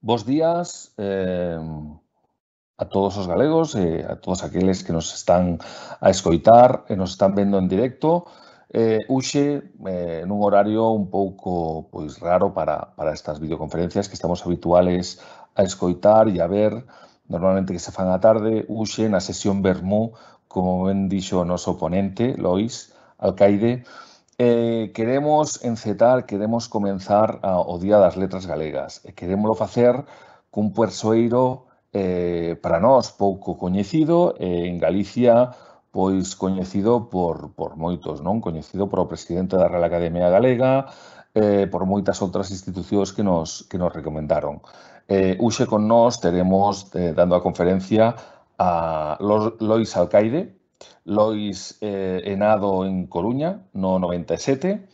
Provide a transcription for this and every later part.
Bos días eh, a todos os galegos e a todos aqueles que nos están a escoitar e nos están vendo en directo. Eh, uxe, eh, nun horario un pouco pois raro para, para estas videoconferencias que estamos habituales a escoitar e a ver normalmente que se fan a tarde, uxe na sesión Bermú, como ben dixo o noso oponente, Lois Alcaide, Eh, queremos encetar, queremos comenzar a odiar as letras galegas e queremoslo facer cun persoeiro eh, para nós pouco coñecido eh, en Galicia pois coñecido por, por moitos, non? Coñecido por o presidente da Real Academia Galega, eh, por moitas outras institucións que nos, que nos recomendaron. Eh, uxe con nós teremos eh, dando a conferencia a Lois Alcaide, Lois eh, Enado en Coruña, no 97,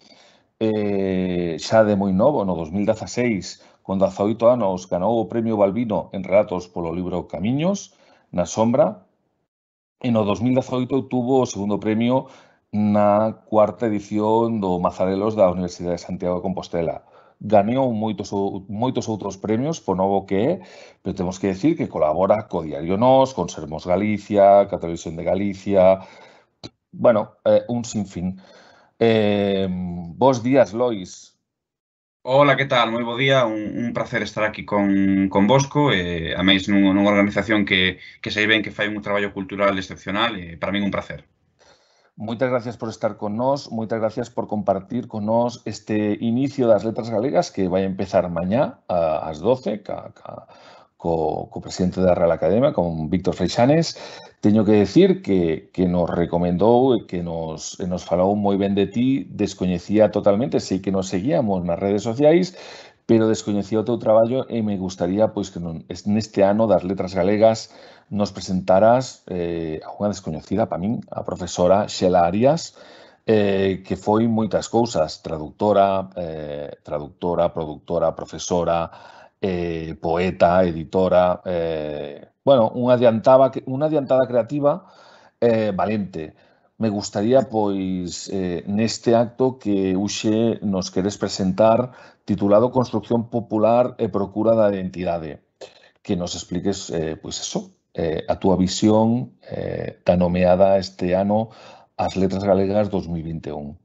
eh, xa de moi novo, no 2016, con 18 anos, ganou o Premio Balbino en relatos polo libro Camiños, na Sombra, e no 2018 tuvo o segundo premio na cuarta edición do Mazarelos da Universidade de Santiago de Compostela gañou moitos, moitos outros premios, Fonovo que é, pero temos que decir que colabora co Diario Nos, con Sermos Galicia, ca Televisión de Galicia, bueno, eh, un sinfín. Eh, bos días, Lois. Ola, que tal? Moi bo día, un, un placer estar aquí con, con Bosco, eh, a máis nunha, nunha organización que, que sei ben que fai un traballo cultural excepcional, e eh, para min un placer. Moitas gracias por estar con nós, moitas gracias por compartir con nós este inicio das Letras Galegas que vai empezar mañá ás 12 ca, ca, co, co presidente da Real Academia, con Víctor Freixanes. Teño que decir que, que nos recomendou e que nos, e nos falou moi ben de ti, descoñecía totalmente, sei que nos seguíamos nas redes sociais, pero descoñecía o teu traballo e me gustaría pois que non, neste ano das letras galegas nos presentaras eh, a unha descoñecida para min, a profesora Xela Arias, eh, que foi moitas cousas, traductora, eh, traductora, productora, profesora, eh, poeta, editora, eh, bueno, unha adiantaba, unha adiantada creativa eh, valente, me gustaría, pois, eh, neste acto que uxe nos queres presentar titulado Construcción Popular e Procura da Identidade, que nos expliques, eh, pois, eso, eh, a túa visión eh, da nomeada este ano as Letras Galegas 2021.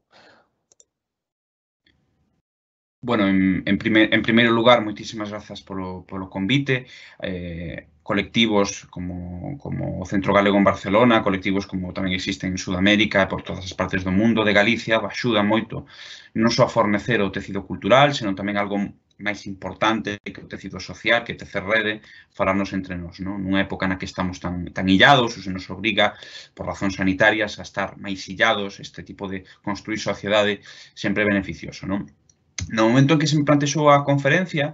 Bueno, en, en, primer, en primeiro lugar, moitísimas grazas polo, polo convite. Eh, colectivos como, como o Centro Galego en Barcelona, colectivos como tamén existen en Sudamérica e por todas as partes do mundo de Galicia, axuda moito non só a fornecer o tecido cultural, senón tamén algo máis importante que o tecido social, que tecer rede, falarnos entre nós, non? Nunha época na que estamos tan, tan illados, ou se nos obriga, por razóns sanitarias, a estar máis illados, este tipo de construir sociedade sempre beneficioso, non? No momento en que se me plantexou a conferencia,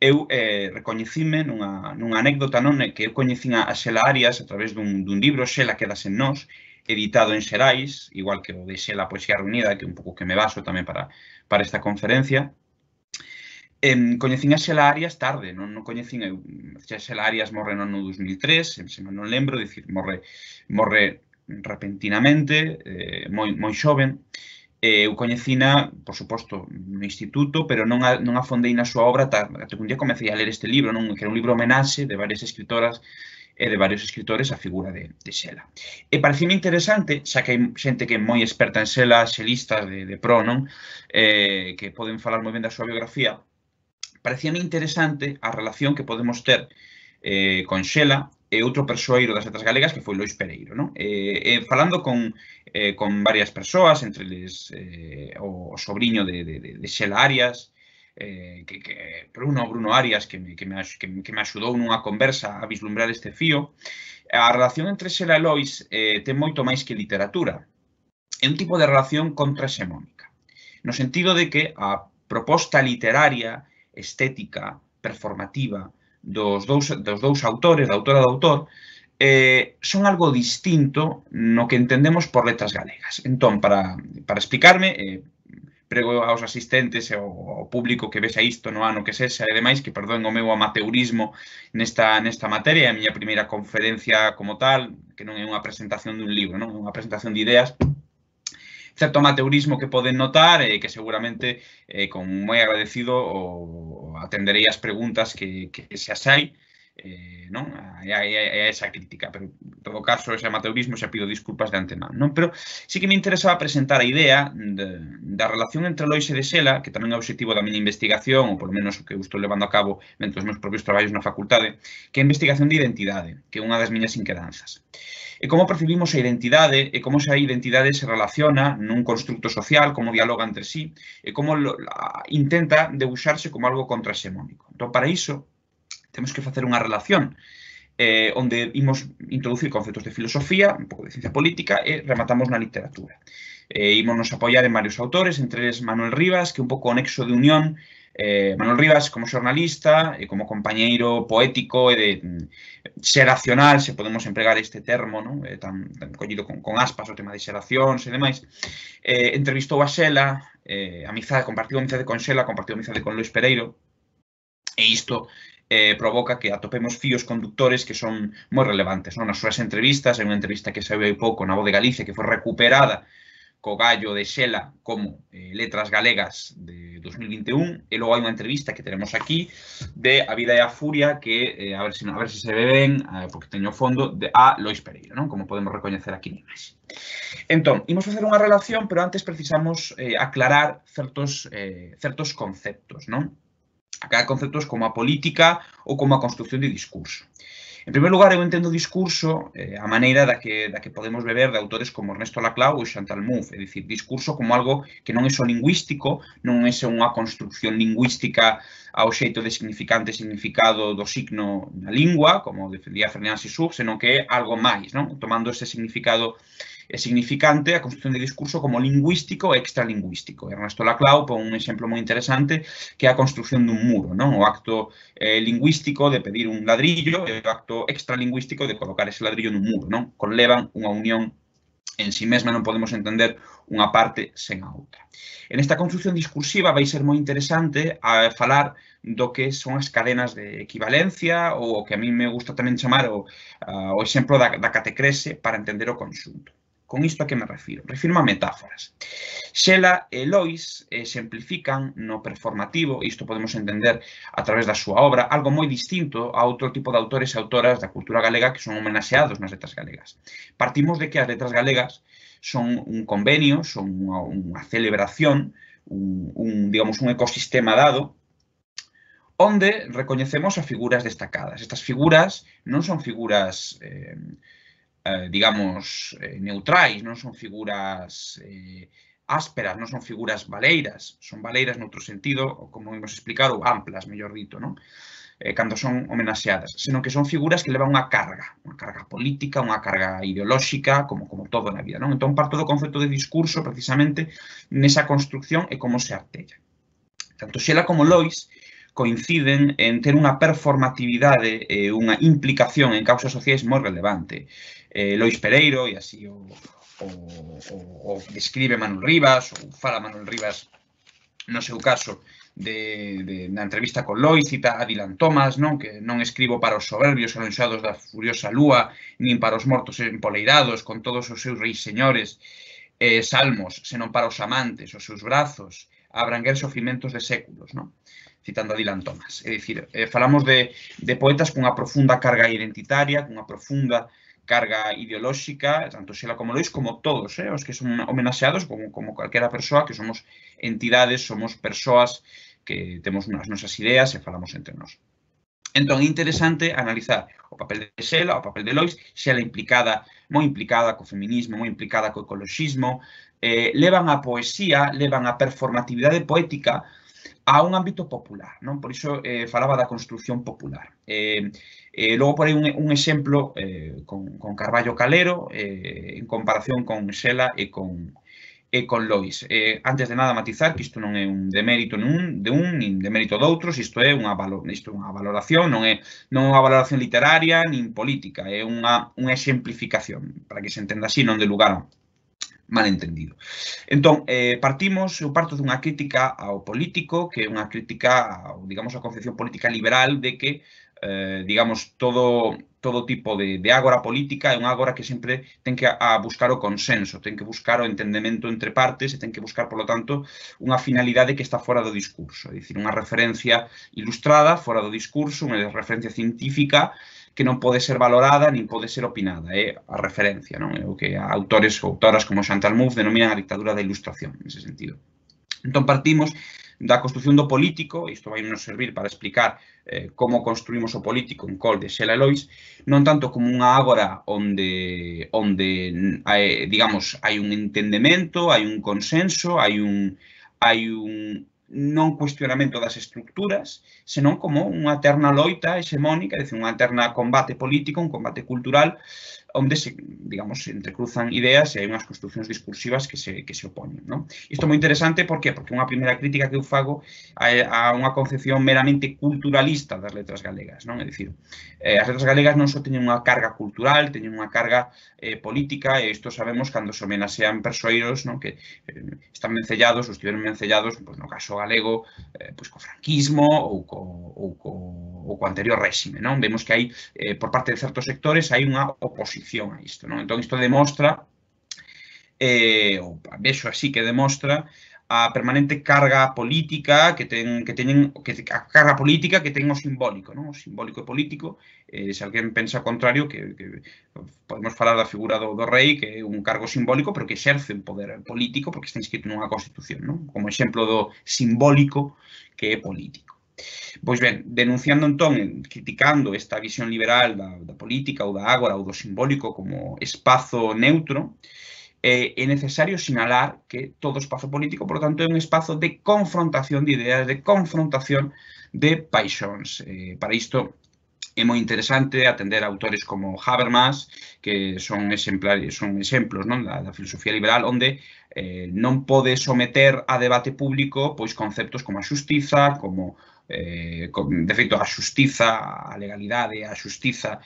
eu eh, recoñecime nunha, nunha anécdota non que eu coñecín a Xela Arias a través dun, dun libro, Xela quedas en nós, editado en Xerais, igual que o de Xela Poesía Reunida, que un pouco que me baso tamén para, para esta conferencia. Em, coñecín a Xela Arias tarde, non, non coñecín eu. Xela Arias morre no ano 2003, se non lembro, dicir, morre, morre repentinamente, eh, moi, moi xoven. Eh, eu coñecina, por suposto, no instituto, pero non, a, non afondei na súa obra ata, ata que un día comecei a ler este libro, non, que era un libro homenaxe de varias escritoras e de varios escritores a figura de, de Xela. E parecime interesante, xa que hai xente que é moi experta en Xela, xelistas de, de pro, non? Eh, que poden falar moi ben da súa biografía, parecíame interesante a relación que podemos ter eh, con Xela e outro persoeiro das letras galegas que foi Lois Pereiro, non? E, e falando con, eh, con varias persoas, entre les, eh, o sobrinho de, de, de, de Xela Arias, eh, que, que Bruno, Bruno Arias, que me, que, me, que, que me axudou nunha conversa a vislumbrar este fío, a relación entre Xela e Lois eh, ten moito máis que literatura. É un tipo de relación contraxemónica, no sentido de que a proposta literaria, estética, performativa, dos dous, dos dous autores, da autora do autor, eh, son algo distinto no que entendemos por letras galegas. Entón, para, para explicarme, eh, prego aos asistentes e ao, ao público que vexa isto no ano que sexa e demais, que perdoen o meu amateurismo nesta, nesta materia, é a miña primeira conferencia como tal, que non é unha presentación dun libro, non é unha presentación de ideas, certo amateurismo que poden notar e que seguramente eh, con moi agradecido o, atenderei as preguntas que, que se as hai eh, non? É, é, é esa crítica, pero en todo caso ese amateurismo xa pido disculpas de antemán. Non? Pero sí que me interesaba presentar a idea de, da relación entre Lois e de Sela, que tamén é o objetivo da miña investigación, ou polo menos o que eu estou levando a cabo dentro dos meus propios traballos na facultade, que é a investigación de identidade, que é unha das miñas inquedanzas e como percibimos a identidade e como esa identidade se relaciona nun constructo social, como dialoga entre sí e como lo, la, intenta debuxarse como algo contraxemónico. Entón, para iso, temos que facer unha relación eh, onde imos introducir conceptos de filosofía, un pouco de ciencia política e rematamos na literatura. Eh, imos nos apoiar en varios autores, entre eles Manuel Rivas, que é un pouco o nexo de unión eh, Manuel Rivas como xornalista e como compañeiro poético e de mm, xeracional, se podemos empregar este termo, non? Eh, tan, tan collido con, con aspas o tema de xeracións e demais, eh, entrevistou a Xela, eh, amizade, compartiu amizade con Xela, compartiu amizade con Luis Pereiro, e isto eh, provoca que atopemos fíos conductores que son moi relevantes. Non? Nas súas entrevistas, hai unha entrevista que saiu hai pouco na Voz de Galicia que foi recuperada co gallo de Xela como eh, Letras Galegas de 2021 e logo hai unha entrevista que teremos aquí de A vida e a furia que eh, a ver se a ver se se ve ben, eh, porque teño fondo de a Lois Pereiro, non? Como podemos recoñecer aquí na imaxe. Entón, imos facer unha relación, pero antes precisamos eh, aclarar certos eh, certos conceptos, non? Acá conceptos como a política ou como a construción de discurso. En primeiro lugar, eu entendo o discurso eh, a maneira da que, da que podemos beber de autores como Ernesto Laclau ou Chantal Mouffe, é dicir, discurso como algo que non é só lingüístico, non é só unha construcción lingüística ao xeito de significante significado do signo na lingua, como defendía Fernández Sub, senón que é algo máis, non? tomando ese significado é significante a construción de discurso como lingüístico e extralingüístico. Ernesto Laclau pon un exemplo moi interesante que é a construción dun muro, non? o acto eh, lingüístico de pedir un ladrillo e o acto extralingüístico de colocar ese ladrillo nun muro. Non? Conlevan unha unión en sí mesma non podemos entender unha parte sen a outra. En esta construción discursiva vai ser moi interesante a falar do que son as cadenas de equivalencia ou o que a mí me gusta tamén chamar o, uh, o exemplo da, da catecrese para entender o conxunto. Con isto a que me refiro? Refiro a metáforas. Xela e Lois eh, exemplifican no performativo, isto podemos entender a través da súa obra, algo moi distinto a outro tipo de autores e autoras da cultura galega que son homenaxeados nas letras galegas. Partimos de que as letras galegas son un convenio, son unha, unha celebración, un, un, digamos, un ecosistema dado onde recoñecemos a figuras destacadas. Estas figuras non son figuras eh, eh, digamos, eh, neutrais, non son figuras eh, ásperas, non son figuras valeiras, son valeiras noutro sentido, como vimos explicar, ou amplas, mellor dito, non? eh, cando son homenaxeadas, senón que son figuras que levan unha carga, unha carga política, unha carga ideolóxica, como como todo na vida. Non? Entón, parto do concepto de discurso precisamente nesa construcción e como se artella. Tanto Xela como Lois coinciden en ter unha performatividade e unha implicación en causas sociais moi relevante eh, Lois Pereiro, e así o, o, o, o describe Manuel Rivas, ou fala Manuel Rivas no seu caso de, de, na entrevista con Lois cita a Dylan Thomas, non que non escribo para os soberbios alonxados da furiosa lúa, nin para os mortos empoleirados con todos os seus reis señores, eh, salmos, senón para os amantes, os seus brazos, abranguer sofrimentos de séculos, non? citando a Dylan Thomas. É dicir, eh, falamos de, de poetas cunha profunda carga identitaria, cunha profunda carga ideolóxica, tanto Xela como Lois, como todos, eh, os que son homenaxeados, como, como calquera persoa, que somos entidades, somos persoas que temos as nosas ideas e falamos entre nós. Entón, é interesante analizar o papel de Xela, o papel de Lois, Xela implicada, moi implicada co feminismo, moi implicada co ecologismo, eh, levan a poesía, levan a performatividade poética a un ámbito popular. Non Por iso eh, falaba da construción popular. Eh, Eh, logo por aí un, un exemplo eh, con, con Carballo Calero eh, en comparación con Xela e con e con Lois. Eh, antes de nada matizar que isto non é un demérito nun, de un, nin demérito de outros, isto é unha, valor, isto é unha valoración, non é, non é unha valoración literaria nin política, é unha, unha exemplificación, para que se entenda así, non de lugar malentendido. Entón, eh, partimos, eu parto dunha crítica ao político, que é unha crítica, ao, digamos, a concepción política liberal de que eh, digamos, todo todo tipo de, de ágora política é unha ágora que sempre ten que a, a buscar o consenso, ten que buscar o entendemento entre partes e ten que buscar, polo tanto, unha finalidade que está fora do discurso, é dicir, unha referencia ilustrada, fora do discurso, unha referencia científica que non pode ser valorada nin pode ser opinada, é a referencia, non? É o que autores ou autoras como Chantal Mouffe denominan a dictadura da ilustración, nese sentido. Entón partimos da construción do político, isto vai nos servir para explicar eh, como construímos o político en Col de Xela Lois, non tanto como unha ágora onde, onde hai, digamos, hai un entendemento, hai un consenso, hai un, hai un non cuestionamento das estructuras, senón como unha eterna loita hexemónica, dicir, unha eterna combate político, un combate cultural, onde se, digamos, se entrecruzan ideas e hai unhas construccións discursivas que se, que se opoñen. Non? Isto é moi interesante porque porque unha primeira crítica que eu fago a, a unha concepción meramente culturalista das letras galegas. Non? É dicir, eh, as letras galegas non só teñen unha carga cultural, teñen unha carga eh, política, e isto sabemos cando se homenaxean persoeiros non? que eh, están mencellados, ou estiveron mencellados, pois, no caso galego eh, pois co franquismo ou co, ou co, ou co anterior réxime. Non? Vemos que hai, eh, por parte de certos sectores, hai unha oposición a isto. Non? Entón, isto demostra, eh, ou vexo así que demostra, a permanente carga política que ten que teñen que a carga política que ten o simbólico, non? O simbólico e político, eh, se alguén pensa o contrario que, que podemos falar da figura do, do rei que é un cargo simbólico pero que exerce un poder político porque está inscrito nunha constitución, non? Como exemplo do simbólico que é político. Pois ben, denunciando entón, criticando esta visión liberal da, da política ou da ágora ou do simbólico como espazo neutro, eh, eh, é necesario sinalar que todo espazo político, por lo tanto, é un espazo de confrontación de ideas, de confrontación de paixóns. Eh, para isto, é moi interesante atender a autores como Habermas, que son exemplares, son exemplos non, da, da filosofía liberal onde eh, non pode someter a debate público pois conceptos como a xustiza, como eh, con, de feito a xustiza, a legalidade, a xustiza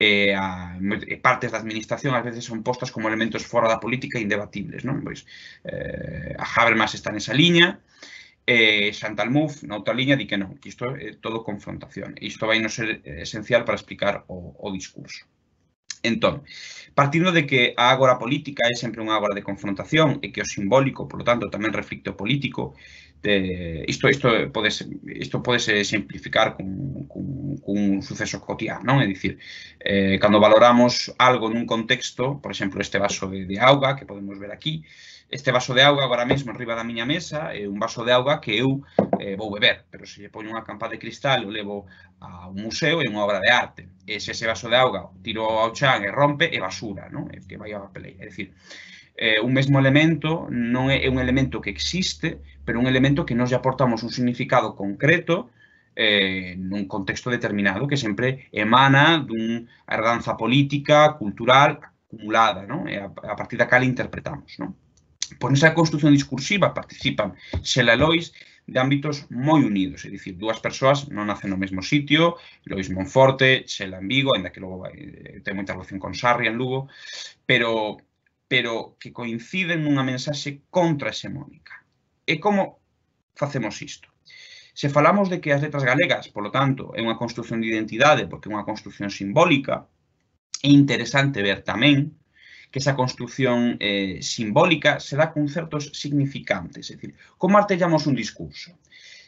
eh, a, eh, partes da administración ás veces son postas como elementos fora da política indebatibles. Non? Pois, eh, a Habermas está nesa liña, e eh, Chantalmouf, na outra liña, di que non, que isto é todo confrontación. Isto vai non ser eh, esencial para explicar o, o discurso. Entón, partindo de que a ágora política é sempre unha ágora de confrontación e que o simbólico, por lo tanto, tamén reflicto político, de, isto, isto, pode, isto pode se simplificar cun, cun, cun suceso cotiá, non? É dicir, eh, cando valoramos algo nun contexto, por exemplo, este vaso de, de auga que podemos ver aquí, este vaso de auga agora mesmo arriba da miña mesa é un vaso de auga que eu eh, vou beber, pero se lle poño unha campa de cristal o levo a un museo e unha obra de arte e se ese vaso de auga tiro ao chan e rompe, é basura, non? É que vai a papelei. É dicir, eh, un mesmo elemento non é, é un elemento que existe, pero un elemento que nos aportamos un significado concreto eh, nun contexto determinado que sempre emana dun herdanza política, cultural, acumulada, non? E eh, a, a partir da cal interpretamos, non? Por esa construción discursiva participan Xela Lois de ámbitos moi unidos, é dicir, dúas persoas non nacen no mesmo sitio, Lois Monforte, Xela en Vigo, ainda que logo vai, eh, ten moita relación con Sarri en Lugo, pero pero que coinciden nunha mensaxe contrahexemónica. E como facemos isto? Se falamos de que as letras galegas, polo tanto, é unha construción de identidade, porque é unha construción simbólica, é interesante ver tamén que esa construción eh, simbólica se dá con certos significantes, é dicir, como artellamos un discurso?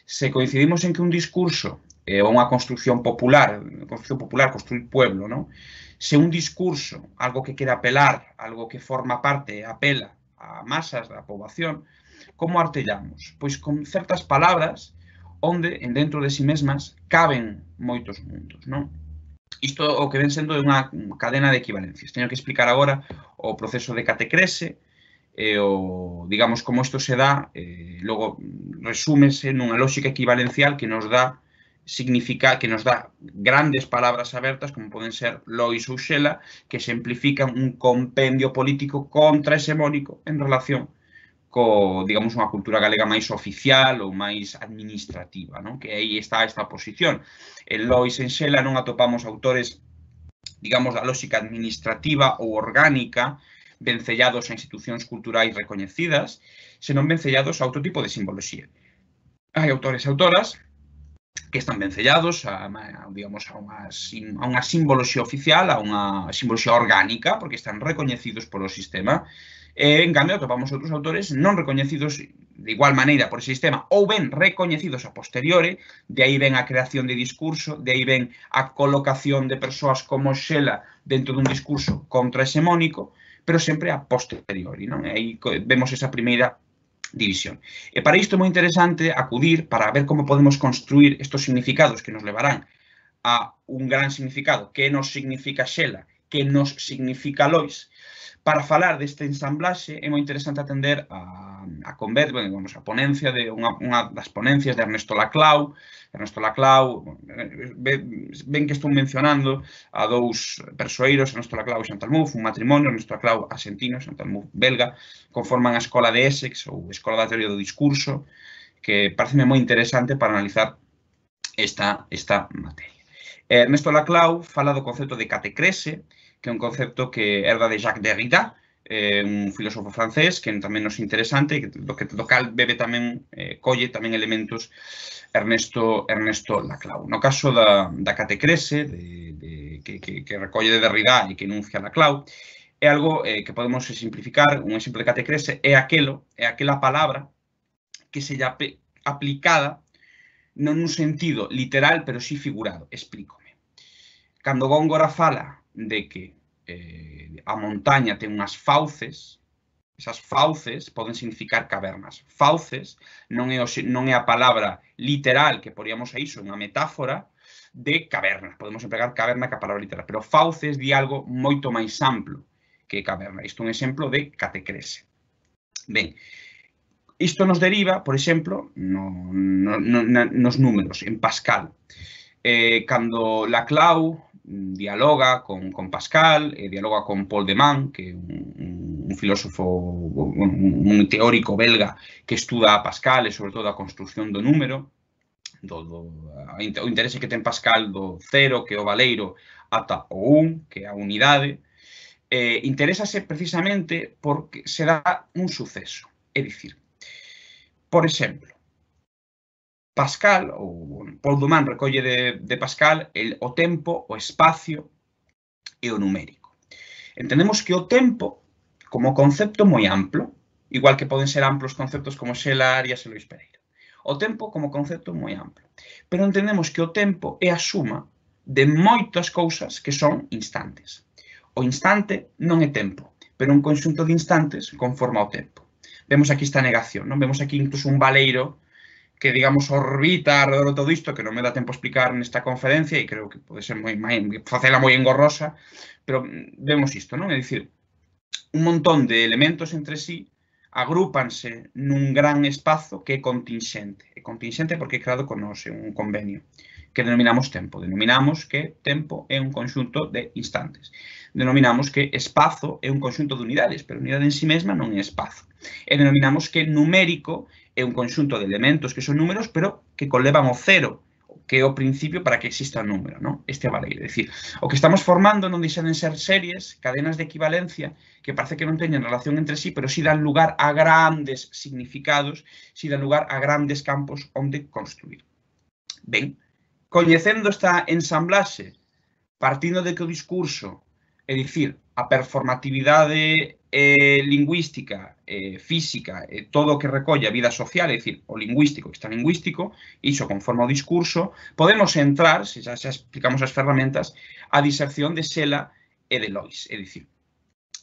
Se coincidimos en que un discurso é eh, unha construcción popular, construcción popular, construir pueblo, non? Se un discurso, algo que quere apelar, algo que forma parte, apela a masas da poboación, como artellamos? Pois con certas palabras onde, en dentro de si sí mesmas, caben moitos mundos, non? Isto o que ven sendo é unha cadena de equivalencias. Teño que explicar agora o proceso de catecrese, e o, digamos, como isto se dá, eh, logo resúmese nunha lógica equivalencial que nos dá significa que nos dá grandes palabras abertas, como poden ser Lois ou Xela, que exemplifican un compendio político contra contrahexemónico en relación co, digamos, unha cultura galega máis oficial ou máis administrativa, non? Que aí está esta posición. En Lois en Xela non atopamos autores, digamos, da lógica administrativa ou orgánica, vencellados a institucións culturais recoñecidas, senón vencellados a outro tipo de simboloxía. Hai autores e autoras que están vencellados a, a digamos, a unha, a unha simboloxía oficial, a unha simboloxía orgánica, porque están recoñecidos polo sistema, Eh, en cambio, atopamos outros autores non recoñecidos de igual maneira por sistema ou ben recoñecidos a posteriori, de aí ven a creación de discurso, de aí ven a colocación de persoas como Xela dentro dun discurso contrahexemónico, pero sempre a posteriori, non? E aí vemos esa primeira división. E para isto é moi interesante acudir para ver como podemos construir estos significados que nos levarán a un gran significado, que nos significa Xela, que nos significa Lois, Para falar deste ensamblaxe é moi interesante atender a, a conver, bueno, digamos, a ponencia de unha, unha das ponencias de Ernesto Laclau. Ernesto Laclau, ben, ben que estou mencionando a dous persoeiros, Ernesto Laclau e Santalmou, un matrimonio, Ernesto Laclau argentino, Santalmou belga, conforman a Escola de Essex ou Escola da Teoría do Discurso, que pareceme moi interesante para analizar esta, esta materia. Ernesto Laclau fala do concepto de catecrese, que é un concepto que herda de Jacques Derrida, eh, un filósofo francés que tamén nos interesante, que, do, que, do cal bebe tamén, eh, colle tamén elementos Ernesto Ernesto Laclau. No caso da, da catecrese, de, de, que, que, que recolle de Derrida e que enuncia Laclau, é algo eh, que podemos simplificar, un exemplo de catecrese é aquelo, é aquela palabra que se lle aplicada non nun sentido literal, pero sí figurado. Explícome. Cando Góngora fala de que eh, a montaña ten unhas fauces, esas fauces poden significar cavernas. Fauces non é, o, non é a palabra literal que poríamos a iso, unha metáfora de caverna. Podemos empregar caverna que a palabra literal, pero fauces di algo moito máis amplo que caverna. Isto é un exemplo de catecrese. Ben, isto nos deriva, por exemplo, no, no, no, nos números, en Pascal. Eh, cando Laclau Mm, dialoga con, con Pascal, eh, dialoga con Paul de Man, que é un, un filósofo, un, un teórico belga que estuda a Pascal e sobre todo a construción do número, do, do, o interese que ten Pascal do cero, que é o valeiro, ata o un, que é a unidade, eh, interésase precisamente porque se dá un suceso. É dicir, por exemplo, Pascal, ou Paul Duman recolle de, de Pascal, el, o tempo, o espacio e o numérico. Entendemos que o tempo, como concepto moi amplo, igual que poden ser amplos conceptos como Xela Arias e Luis Pereira. O tempo como concepto moi amplo. Pero entendemos que o tempo é a suma de moitas cousas que son instantes. O instante non é tempo, pero un conxunto de instantes conforma o tempo. Vemos aquí esta negación, non? Vemos aquí incluso un valeiro que, digamos, orbita alrededor de todo isto, que non me dá tempo a explicar nesta conferencia e creo que pode ser moi, moi facela moi engorrosa, pero mm, vemos isto, non? É dicir, un montón de elementos entre sí agrúpanse nun gran espazo que é contingente. É contingente porque é creado con nos, un convenio que denominamos tempo. Denominamos que tempo é un conxunto de instantes. Denominamos que espazo é un conxunto de unidades, pero unidade en sí mesma non é espazo. E denominamos que numérico é un conxunto de elementos que son números, pero que conlevan o cero, que é o principio para que exista o número, non? Este vale, é dicir, o que estamos formando non deixan de ser series, cadenas de equivalencia, que parece que non teñen relación entre sí, pero si sí dan lugar a grandes significados, si sí dan lugar a grandes campos onde construir. Ben, coñecendo esta ensamblaxe, partindo de que o discurso, é dicir, a performatividade eh, lingüística eh, física, eh, todo o que recolle a vida social, é dicir, o lingüístico e extralingüístico, iso conforma o discurso, podemos entrar, se xa, xa explicamos as ferramentas, a diserción de Sela e de Lois, é dicir,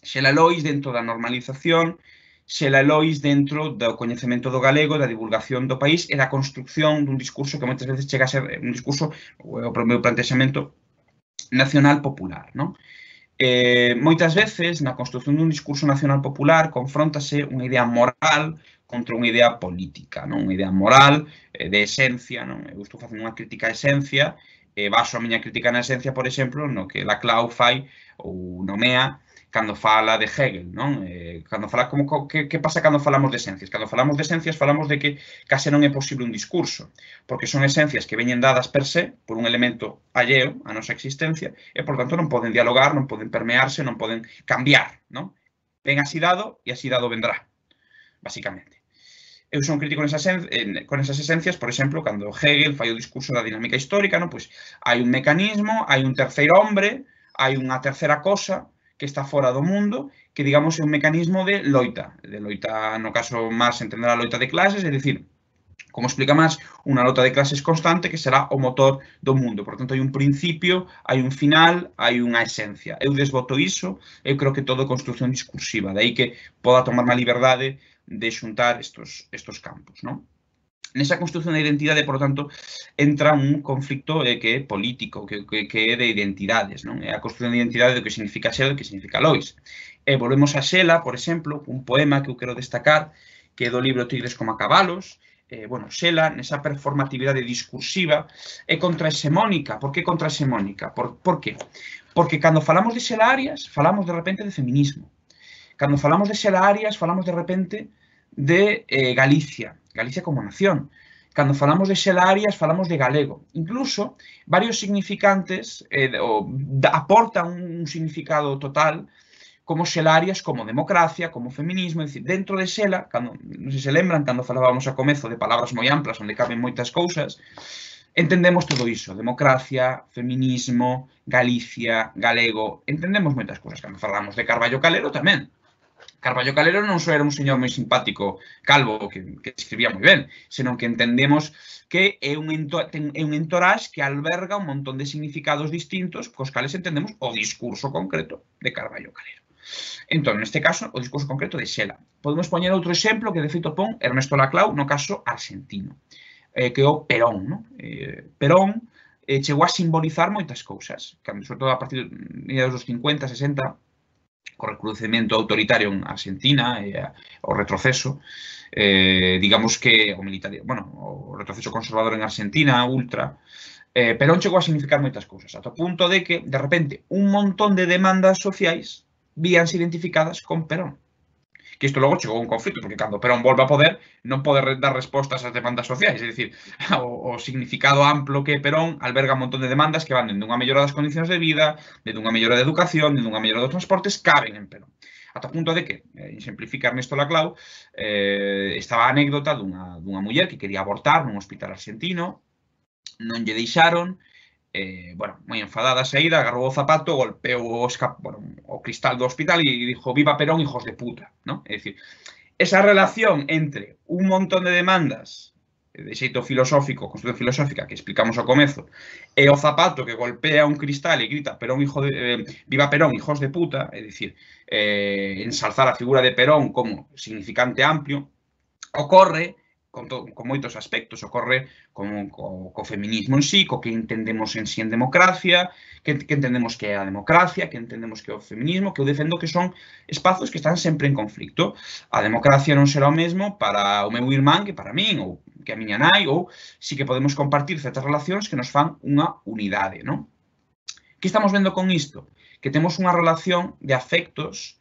Xela Lois dentro da normalización, Xela Lois dentro do coñecemento do galego, da divulgación do país e da construcción dun discurso que moitas veces chega a ser eh, un discurso, o meu plantexamento, nacional popular, non? Eh, moitas veces, na construción dun discurso nacional popular, confrontase unha idea moral contra unha idea política, non? unha idea moral eh, de esencia. Non? Eu estou facendo unha crítica a esencia, eh, baso a miña crítica na esencia, por exemplo, no que la Clau fai ou nomea cando fala de Hegel, non? Eh, cando fala como que, que pasa cando falamos de esencias? Cando falamos de esencias falamos de que case non é posible un discurso, porque son esencias que veñen dadas per se por un elemento alleo á nosa existencia e por tanto non poden dialogar, non poden permearse, non poden cambiar, non? Ven así dado e así dado vendrá, basicamente. Eu son crítico nesas, en, con esas esencias, por exemplo, cando Hegel fai o discurso da dinámica histórica, non? pois hai un mecanismo, hai un terceiro hombre, hai unha terceira cosa, que está fora do mundo, que digamos é un mecanismo de loita, de loita no caso máis entender a loita de clases, é dicir, como explica máis, unha loita de clases constante que será o motor do mundo. Por tanto, hai un principio, hai un final, hai unha esencia. Eu desboto iso, eu creo que todo é construción discursiva, de aí que poda tomar má liberdade de xuntar estos, estos campos. Non? Nesa construción da identidade, por tanto, entra un conflicto eh, que é político, que, que, que é de identidades, non? É a construción de identidade do que significa Xela e do que significa Lois. E volvemos a Xela, por exemplo, un poema que eu quero destacar, que é do libro Tigres como a cabalos, eh, bueno, Xela, nesa performatividade discursiva, é contrahexemónica. Por que contrahexemónica? Por, por que? Porque cando falamos de Xela Arias, falamos de repente de feminismo. Cando falamos de Xela Arias, falamos de repente de eh, Galicia. Galicia como nación. Cando falamos de xelarias, falamos de galego. Incluso, varios significantes eh, o, da, aportan un, un significado total como xelarias, como democracia, como feminismo, Dicir, dentro de xela, cando, non sei se lembran, cando falábamos a comezo de palabras moi amplas onde caben moitas cousas, entendemos todo iso, democracia, feminismo, Galicia, galego, entendemos moitas cousas. Cando falamos de Carballo Calero tamén, Carballo Calero non só era un señor moi simpático, calvo, que, que escribía moi ben, senón que entendemos que é un, ten, é un entorax que alberga un montón de significados distintos cos cales entendemos o discurso concreto de Carballo Calero. Entón, neste caso, o discurso concreto de Xela. Podemos poñer outro exemplo que de feito pon Ernesto Laclau no caso argentino, eh, que é o Perón. No? Eh, Perón eh, chegou a simbolizar moitas cousas, cando, sobre todo a partir dos 50, 60, o recrudecemento autoritario en Argentina e eh, o retroceso, eh, digamos que o militar, bueno, o retroceso conservador en Argentina, ultra, eh, Perón chegou a significar moitas cousas, ata o punto de que, de repente, un montón de demandas sociais víanse identificadas con Perón que isto logo chegou a un conflito, porque cando Perón volve a poder, non pode dar respostas ás demandas sociais, é dicir, o, o significado amplo que Perón alberga un montón de demandas que van dende unha mellora das condicións de vida, dende unha mellora de educación, dende unha mellora dos transportes, caben en Perón. Ata o punto de que, eh, en simplificar nesto Laclau, eh, estaba a anécdota dunha, dunha muller que quería abortar nun hospital argentino, non lle deixaron, eh, bueno, moi enfadada a saída, agarrou o zapato, escap, bueno, o cristal do hospital e dixo viva Perón, hijos de puta, ¿no? É dicir, esa relación entre un montón de demandas de xeito filosófico, construción filosófica que explicamos ao comezo, e o zapato que golpea un cristal e grita Perón, hijo de, eh, viva Perón, hijos de puta, dicir, eh, ensalzar a figura de Perón como significante amplio, ocorre con, to, con moitos aspectos, ocorre con, co, co feminismo en sí, co que entendemos en sí en democracia, que, que entendemos que é a democracia, que entendemos que é o feminismo, que eu defendo que son espazos que están sempre en conflicto. A democracia non será o mesmo para o meu irmán que para min, ou que a miña nai, ou si que podemos compartir certas relacións que nos fan unha unidade, non? Que estamos vendo con isto? Que temos unha relación de afectos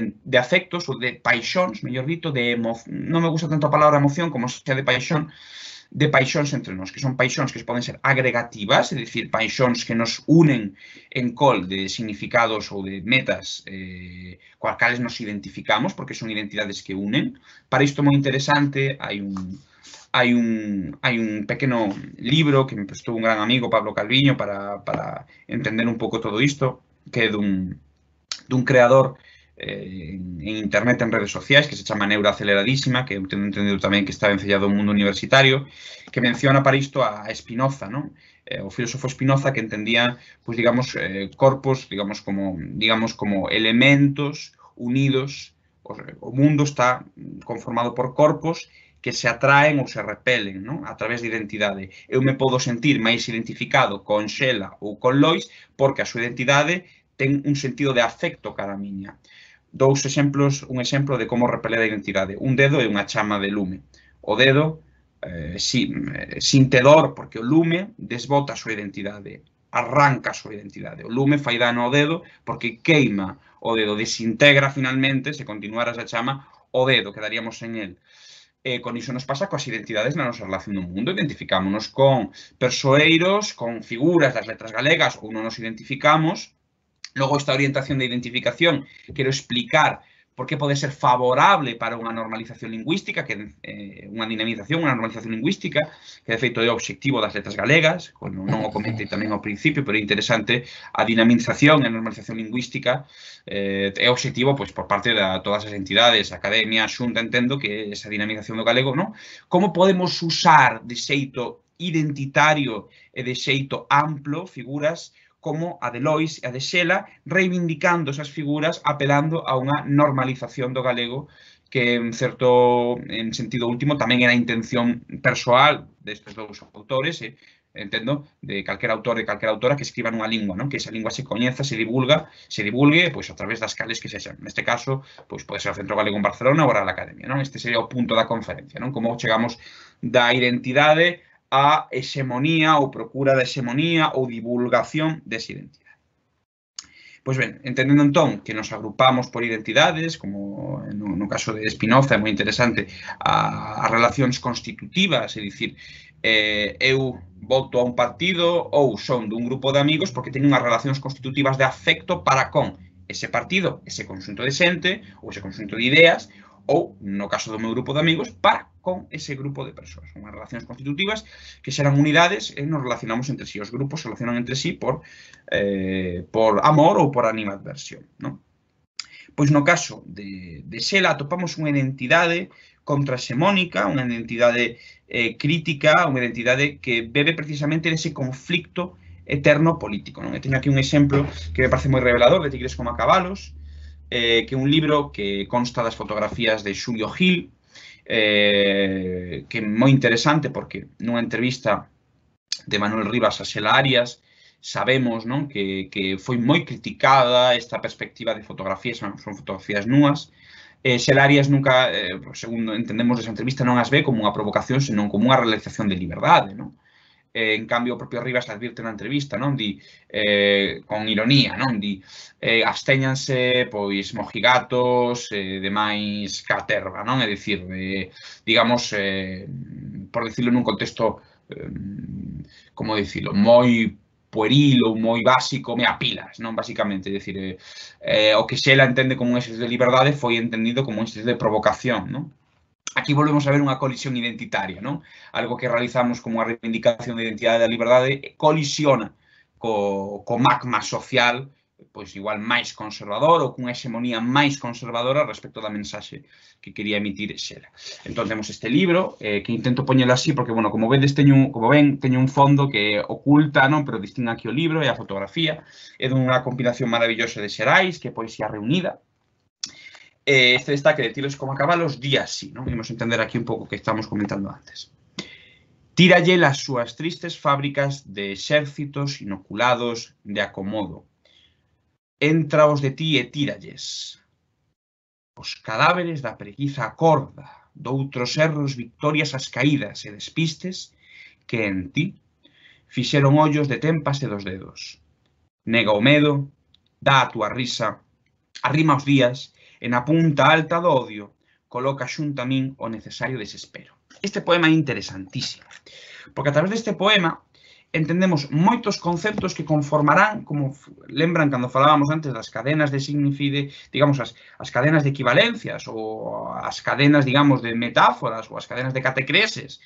de afectos ou de paixóns, mellor dito, de emo, non me gusta tanto a palabra emoción como sea de paixón, de paixóns entre nós, que son paixóns que poden ser agregativas, é dicir, paixóns que nos unen en col de significados ou de metas eh, coas cales nos identificamos, porque son identidades que unen. Para isto moi interesante, hai un, hai un, hai un pequeno libro que me prestou un gran amigo, Pablo Calviño, para, para entender un pouco todo isto, que é dun, dun creador eh, en internet, en redes sociais, que se chama Neuroaceleradísima, que eu tendo entendido tamén que está vencellado ao mundo universitario, que menciona para isto a Spinoza, non? Eh, o filósofo Spinoza que entendía, pois digamos, eh, corpos, digamos como, digamos como elementos unidos, o, o mundo está conformado por corpos que se atraen ou se repelen non? a través de identidade. Eu me podo sentir máis identificado con Xela ou con Lois porque a súa identidade ten un sentido de afecto cara a miña dous exemplos, un exemplo de como repeler a identidade. Un dedo é unha chama de lume. O dedo, eh, si, eh, sin tedor, porque o lume desbota a súa identidade, arranca a súa identidade. O lume fai dano ao dedo porque queima o dedo, desintegra finalmente, se continuara esa chama, o dedo, quedaríamos sen el. E con iso nos pasa coas identidades na nosa relación no mundo. Identificámonos con persoeiros, con figuras das letras galegas ou non nos identificamos, Logo, esta orientación de identificación, quero explicar por que pode ser favorable para unha normalización lingüística, que eh, unha dinamización, unha normalización lingüística, que de feito é o obxectivo das letras galegas, con, non o comentei tamén ao principio, pero é interesante, a dinamización e a normalización lingüística eh, é obxectivo pois, por parte de todas as entidades, a academia, a xunta, entendo que esa dinamización do galego, non? Como podemos usar de xeito identitario e de xeito amplo figuras como a de Lois e a de Xela, reivindicando esas figuras apelando a unha normalización do galego que en certo en sentido último tamén era a intención persoal destes dous autores, e, entendo, de calquera autor e calquera autora que escriban unha lingua, non? que esa lingua se coñeza, se divulga, se divulgue pois a través das cales que sexan. Neste caso, pois pode ser o Centro Galego en Barcelona ou a la Academia. Non? Este sería o punto da conferencia, non? como chegamos da identidade a hexemonía ou procura da hexemonía ou divulgación desa identidade. Pois ben, entendendo entón que nos agrupamos por identidades, como no, no caso de Spinoza é moi interesante, a, a relacións constitutivas, é dicir, eh, eu voto a un partido ou son dun grupo de amigos porque teño unhas relacións constitutivas de afecto para con ese partido, ese conxunto de xente ou ese conxunto de ideas ou, no caso do meu grupo de amigos, para con ese grupo de persoas. Unhas relacións constitutivas que serán unidades e nos relacionamos entre sí. Os grupos se relacionan entre sí por, eh, por amor ou por animadversión. Non? Pois no caso de, de Sela atopamos unha identidade contraxemónica, unha identidade eh, crítica, unha identidade que bebe precisamente dese conflicto eterno político. Non? E teño aquí un exemplo que me parece moi revelador de Tigres como a Cabalos, eh, que é un libro que consta das fotografías de Xulio Gil, eh, que é moi interesante porque nunha entrevista de Manuel Rivas a Xela Arias sabemos non que, que foi moi criticada esta perspectiva de fotografías, son fotografías núas, eh, Xela Arias nunca, eh, segundo entendemos desa entrevista, non as ve como unha provocación, senón como unha realización de liberdade. Non? eh, en cambio, o propio Rivas advirte na entrevista, non? Di, eh, con ironía, non? Di, eh, abstéñanse, pois, mojigatos, eh, demais caterva, non? É dicir, eh, digamos, eh, por dicirlo nun contexto, eh, como dicilo, moi pueril ou moi básico, me apilas, non? Basicamente, é dicir, eh, eh, o que Xela entende como un exercicio de liberdade foi entendido como un exercicio de provocación, non? aquí volvemos a ver unha colisión identitaria, non? Algo que realizamos como a reivindicación de identidade da liberdade colisiona co, co magma social pois igual máis conservador ou cunha hexemonía máis conservadora respecto da mensaxe que quería emitir Xela. Entón temos este libro eh, que intento poñelo así porque bueno, como vedes teño como ven, teño un fondo que oculta, non, pero distingue aquí o libro e a fotografía, é dunha compilación maravillosa de Xerais, que é poesía reunida, eh, este destaque de tiros como cabalos días sí, non? Imos entender aquí un pouco o que estamos comentando antes. Tíralle as súas tristes fábricas de exércitos inoculados de acomodo. Entraos de ti e tíralles. Os cadáveres da preguiza acorda, doutros erros victorias as caídas e despistes que en ti fixeron ollos de tempas e dos dedos. Nega o medo, dá a túa risa, arrima os días e na punta alta do odio coloca xunto a min o necesario desespero. Este poema é interesantísimo, porque a través deste poema entendemos moitos conceptos que conformarán, como lembran cando falábamos antes das cadenas de signifide, digamos, as, as cadenas de equivalencias ou as cadenas, digamos, de metáforas ou as cadenas de catecreses,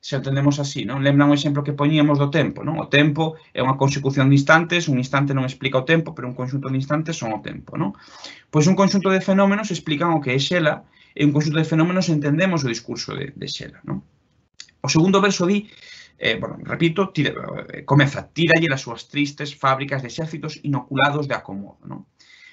se entendemos así, non? Lembran o exemplo que poñíamos do tempo, non? O tempo é unha consecución de instantes, un instante non explica o tempo, pero un conxunto de instantes son o tempo, non? Pois un conxunto de fenómenos explican o que é Xela, e un conxunto de fenómenos entendemos o discurso de, de Xela, non? O segundo verso di, eh, bueno, repito, tira, eh, comeza, tíralle as súas tristes fábricas de exércitos inoculados de acomodo, non?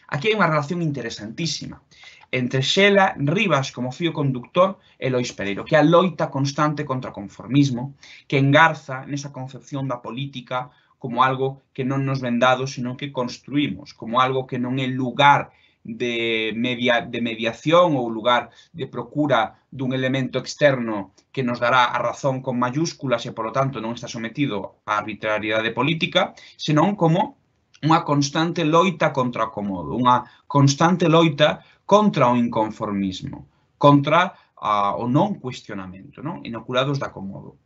Aquí hai unha relación interesantísima entre Xela Rivas como fío conductor e Lois Pereiro, que é a loita constante contra o conformismo, que engarza nesa concepción da política como algo que non nos ven dado, senón que construímos, como algo que non é lugar de, media, de mediación ou lugar de procura dun elemento externo que nos dará a razón con mayúsculas e, polo tanto, non está sometido á arbitrariedade política, senón como unha constante loita contra o comodo, unha constante loita contra o inconformismo, contra a, o non cuestionamento, non? inoculados da comodo.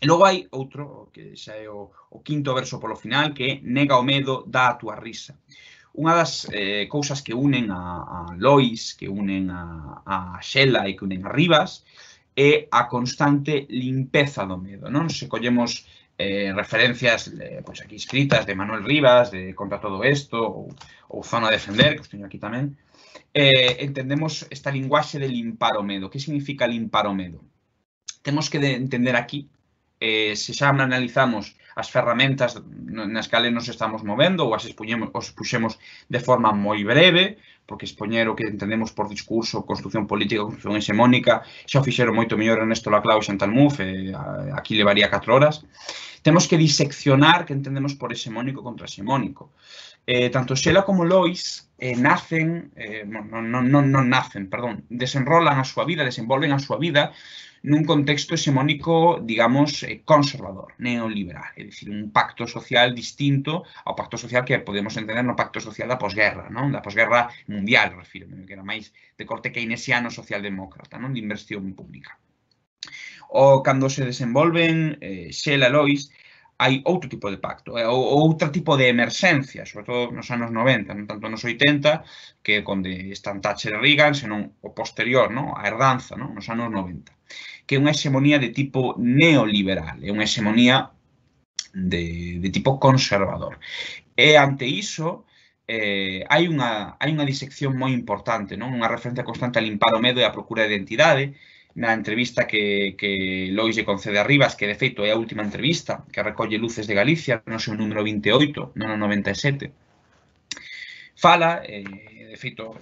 E logo hai outro, que xa é o, o quinto verso polo final, que é nega o medo, dá a túa risa. Unha das eh, cousas que unen a, a Lois, que unen a, a Xela e que unen a Rivas, é a constante limpeza do medo. Non se collemos eh, referencias eh, pois aquí escritas de Manuel Rivas, de Contra todo esto, ou, ou Zona a defender, que os teño aquí tamén, Eh, entendemos este lenguaje del imparomedo. ¿Qué significa el imparomedo? Tenemos que entender aquí, eh, si ya analizamos as ferramentas nas cales nos estamos movendo ou as expuñemos, os puxemos de forma moi breve, porque expoñer o que entendemos por discurso, construción política, construcción hexemónica, xa o fixeron moito mellor Ernesto Laclau e Chantal Mouffe, aquí levaría 4 horas. Temos que diseccionar que entendemos por hexemónico contra hexemónico. Eh, tanto Xela como Lois eh, nacen, eh, non, non, non, non nacen, perdón, desenrolan a súa vida, desenvolven a súa vida nun contexto hexemónico, digamos, eh, conservador, neoliberal, é dicir, un pacto social distinto ao pacto social que podemos entender no pacto social da posguerra, non? da posguerra mundial, refírome, que era máis de corte keynesiano socialdemócrata, non de inversión pública. O cando se desenvolven eh, Xela Lois, hai outro tipo de pacto, eh, ou outro tipo de emerxencia, sobre todo nos anos 90, non tanto nos 80, que onde están Thatcher e Reagan, senón o posterior, non? a herdanza, non? nos anos 90 que é unha hexemonía de tipo neoliberal, é unha hexemonía de, de tipo conservador. E ante iso, eh, hai, unha, hai unha disección moi importante, non? unha referencia constante a limpar o medo e a procura de identidade, na entrevista que, que Lois lle concede a Rivas, que de feito é a última entrevista que recolle Luces de Galicia, no seu número 28, non no 97. Fala, eh, de feito,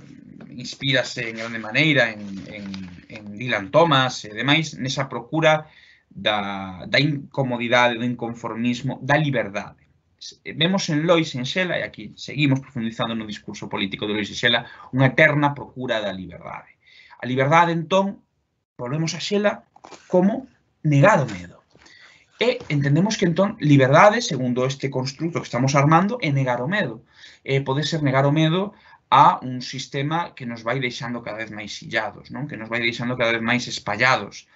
inspírase en grande maneira en, en, en Dylan Thomas e demais, nesa procura da, da incomodidade, do inconformismo, da liberdade. Vemos en Lois en Xela, e aquí seguimos profundizando no discurso político de Lois en Xela, unha eterna procura da liberdade. A liberdade, entón, volvemos a xela como negar o medo. E entendemos que, entón, liberdade, segundo este constructo que estamos armando, é negar o medo. E pode ser negar o medo a un sistema que nos vai deixando cada vez máis illados, non? que nos vai deixando cada vez máis espallados,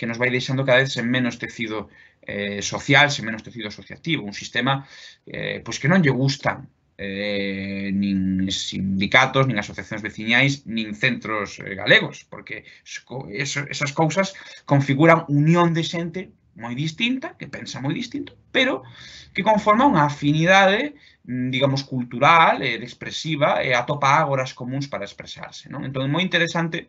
que nos vai deixando cada vez sen menos tecido eh, social, sen menos tecido asociativo, un sistema eh, pois que non lle gustan eh, nin sindicatos, nin asociacións veciñais, nin centros eh, galegos, porque eso, esas cousas configuran unión de xente moi distinta, que pensa moi distinto, pero que conforma unha afinidade, mm, digamos, cultural e expresiva e atopa ágoras comuns para expresarse. Non? Entón, moi interesante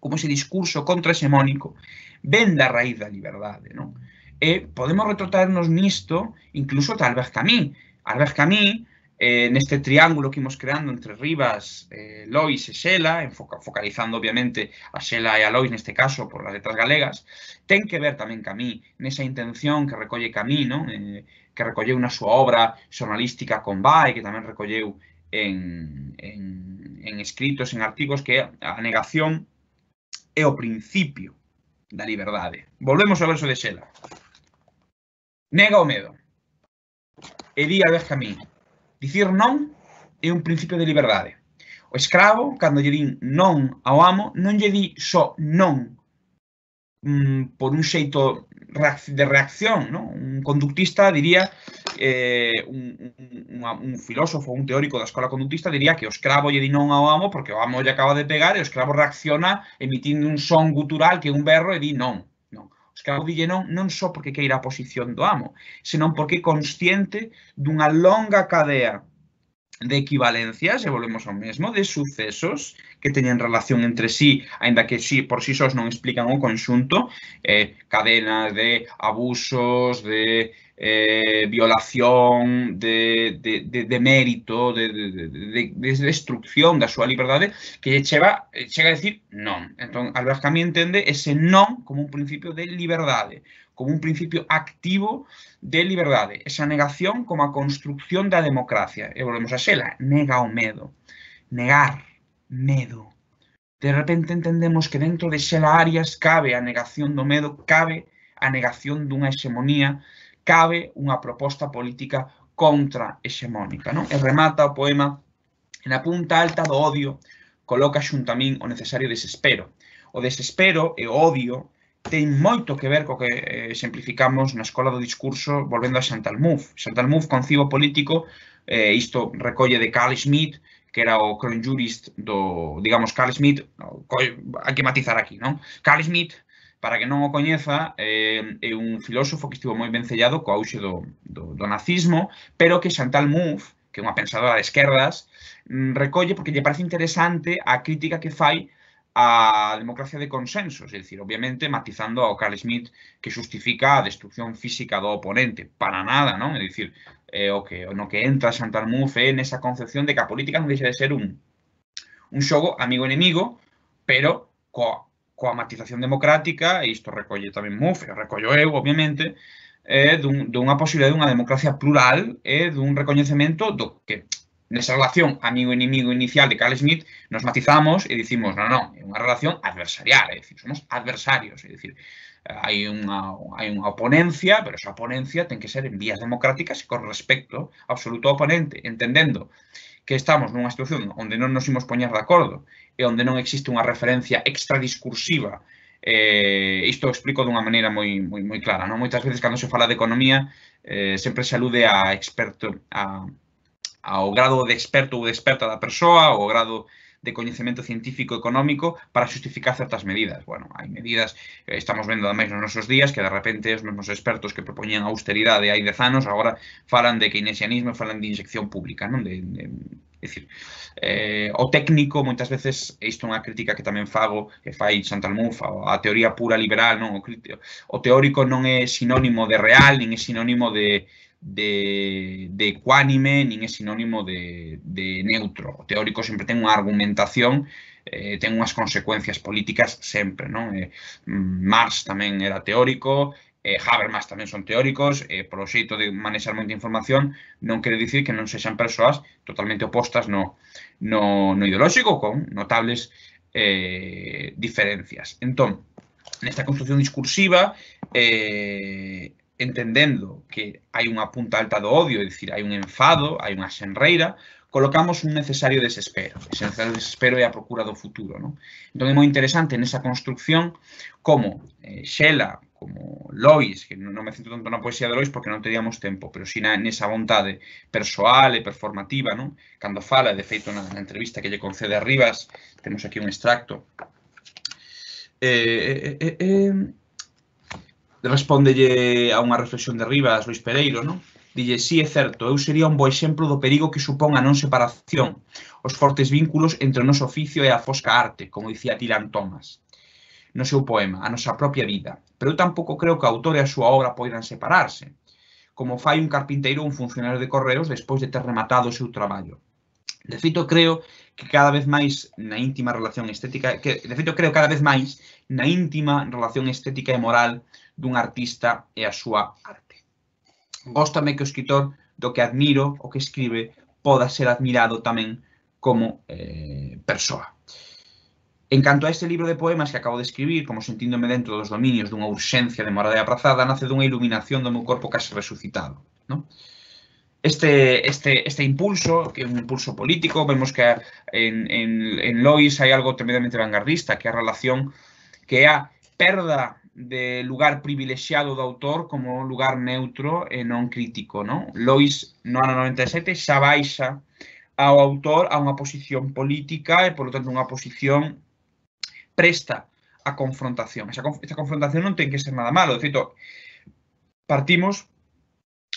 como ese discurso contrahexemónico ven da raíz da liberdade. Non? E podemos retrotraernos nisto, incluso tal vez que a mí. Albert Camus eh, neste triángulo que imos creando entre Rivas, eh, Lois e Xela, enfoca, focalizando obviamente a Xela e a Lois neste caso por as letras galegas, ten que ver tamén Camí nesa intención que recolle Camí, non? Eh, que recolleu na súa obra xornalística con Bae, que tamén recolleu en, en, en escritos, en artigos, que a negación é o principio da liberdade. Volvemos ao verso de Xela. Nega o medo. E di a vez Camí, Dicir non é un principio de liberdade. O escravo, cando lle din non ao amo, non lle di só non mm, por un xeito de reacción, non? Un conductista diría, eh, un, un, un filósofo, un teórico da escola conductista diría que o escravo lle di non ao amo porque o amo lle acaba de pegar e o escravo reacciona emitindo un son gutural que é un berro e di non. Gaudí non, non só porque queira a posición do amo, senón porque é consciente dunha longa cadea de equivalencias, e volvemos ao mesmo, de sucesos que teñen relación entre sí, aínda que sí, por sí sós non explican o conxunto, eh, cadenas de abusos, de eh, violación de, de, de, de, mérito, de, destrucción da súa liberdade, que chega, eh, chega a decir non. Entón, Albert Camus entende ese non como un principio de liberdade, como un principio activo de liberdade. Esa negación como a construcción da democracia. E volvemos a xela, nega o medo. Negar, medo. De repente entendemos que dentro de xela Arias cabe a negación do medo, cabe a negación dunha hexemonía cabe unha proposta política contra hexemónica. Non? E remata o poema na punta alta do odio coloca xunto a min o necesario desespero. O desespero e o odio ten moito que ver co que eh, exemplificamos na escola do discurso volvendo a Chantal Mouffe. concibo político, eh, isto recolle de Carl Schmitt, que era o cronjurist do, digamos, Carl Schmitt, hai que matizar aquí, non? Carl Schmitt para que non o coñeza, eh, é un filósofo que estivo moi vencellado co auxe do, do, do nazismo, pero que Chantal Mouffe, que é unha pensadora de esquerdas, mm, recolle porque lle parece interesante a crítica que fai a democracia de consensos, é dicir, obviamente matizando ao Carl Schmitt que justifica a destrucción física do oponente, para nada, non? É dicir, é o que no que entra Chantal Mouffe é nesa concepción de que a política non deixa de ser un un xogo amigo-enemigo, pero co coa matización democrática, e isto recolle tamén Mouffe, recollo eu, obviamente, é dun, dunha posibilidade dunha democracia plural e dun recoñecemento do que nesa relación amigo-inimigo inicial de Carl Schmitt nos matizamos e dicimos, non, non, é unha relación adversarial, é dicir, somos adversarios, é dicir, hai unha, hai unha oponencia, pero esa oponencia ten que ser en vías democráticas e con respecto absoluto ao oponente, entendendo que estamos nunha situación onde non nos imos poñer de acordo e onde non existe unha referencia extradiscursiva Eh, isto explico dunha maneira moi, moi, moi clara. Non? Moitas veces, cando se fala de economía, eh, sempre se alude a experto, a, ao grado de experto ou de experta da persoa, ao grado de coñecemento científico económico para justificar certas medidas. Bueno, hai medidas, que estamos vendo ademais nos nosos días que de repente os mesmos expertos que propoñían austeridade hai dez anos agora falan de keynesianismo, falan de inyección pública, non? De, de, É dicir, eh, o técnico moitas veces, isto é unha crítica que tamén fago, que fai Chantal Mouffe, a teoría pura liberal, non? O, o teórico non é sinónimo de real, nin é sinónimo de, de, de ecuánime nin é sinónimo de, de neutro. O teórico sempre ten unha argumentación eh, ten unhas consecuencias políticas sempre. Non? Eh, Marx tamén era teórico, eh, Habermas tamén son teóricos, eh, polo xeito de manexar moita información, non quere dicir que non sexan persoas totalmente opostas no, no, no ideolóxico con notables eh, diferencias. Entón, nesta construcción discursiva, eh, entendendo que hai unha punta alta do odio, é dicir, hai un enfado, hai unha xenreira, colocamos un necesario desespero. Ese necesario desespero é a procura do futuro. Non? Entón é moi interesante nesa construcción como eh, Xela, como Lois, que non, me centro tanto na poesía de Lois porque non teríamos tempo, pero si na, nesa vontade persoal e performativa, non? cando fala, de feito na, na entrevista que lle concede a Rivas, temos aquí un extracto, eh, eh, eh, eh respóndelle a unha reflexión de Rivas Luis Pereiro, non? Dille, sí, é certo, eu sería un bo exemplo do perigo que supón a non separación, os fortes vínculos entre o noso oficio e a fosca arte, como dicía Tilan Thomas no seu poema, a nosa propia vida. Pero eu tampouco creo que o autor e a súa obra poidan separarse, como fai un carpinteiro ou un funcionario de correos despois de ter rematado o seu traballo. De feito, creo que cada vez máis na íntima relación estética, que, de feito, creo cada vez máis na íntima relación estética e moral dun artista e a súa arte. Góstame que o escritor do que admiro, o que escribe, poda ser admirado tamén como eh, persoa. En canto a este libro de poemas que acabo de escribir, como sentíndome dentro dos dominios dunha urxencia de morada e aprazada, nace dunha iluminación do meu corpo case resucitado. Non? Este, este, este impulso, que é un impulso político, vemos que en, en, en Lois hai algo tremendamente vanguardista, que é a relación que é a perda de lugar privilexiado do autor como lugar neutro e non crítico. Non? Lois, no ano 97, xa baixa ao autor a unha posición política e, polo tanto, unha posición presta a confrontación. Esa, esa confrontación non ten que ser nada malo. De feito, partimos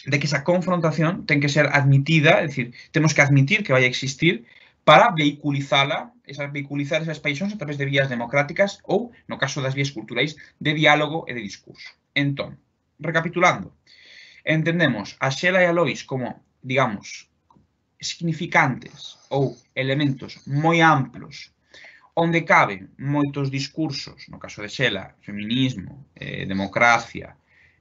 de que esa confrontación ten que ser admitida, é dicir, temos que admitir que vai a existir para veiculizala, esas, veiculizar esas paixóns a través de vías democráticas ou, no caso das vías culturais, de diálogo e de discurso. Entón, recapitulando, entendemos a Xela e a Lois como, digamos, significantes ou elementos moi amplos onde caben moitos discursos, no caso de Xela, feminismo, eh, democracia,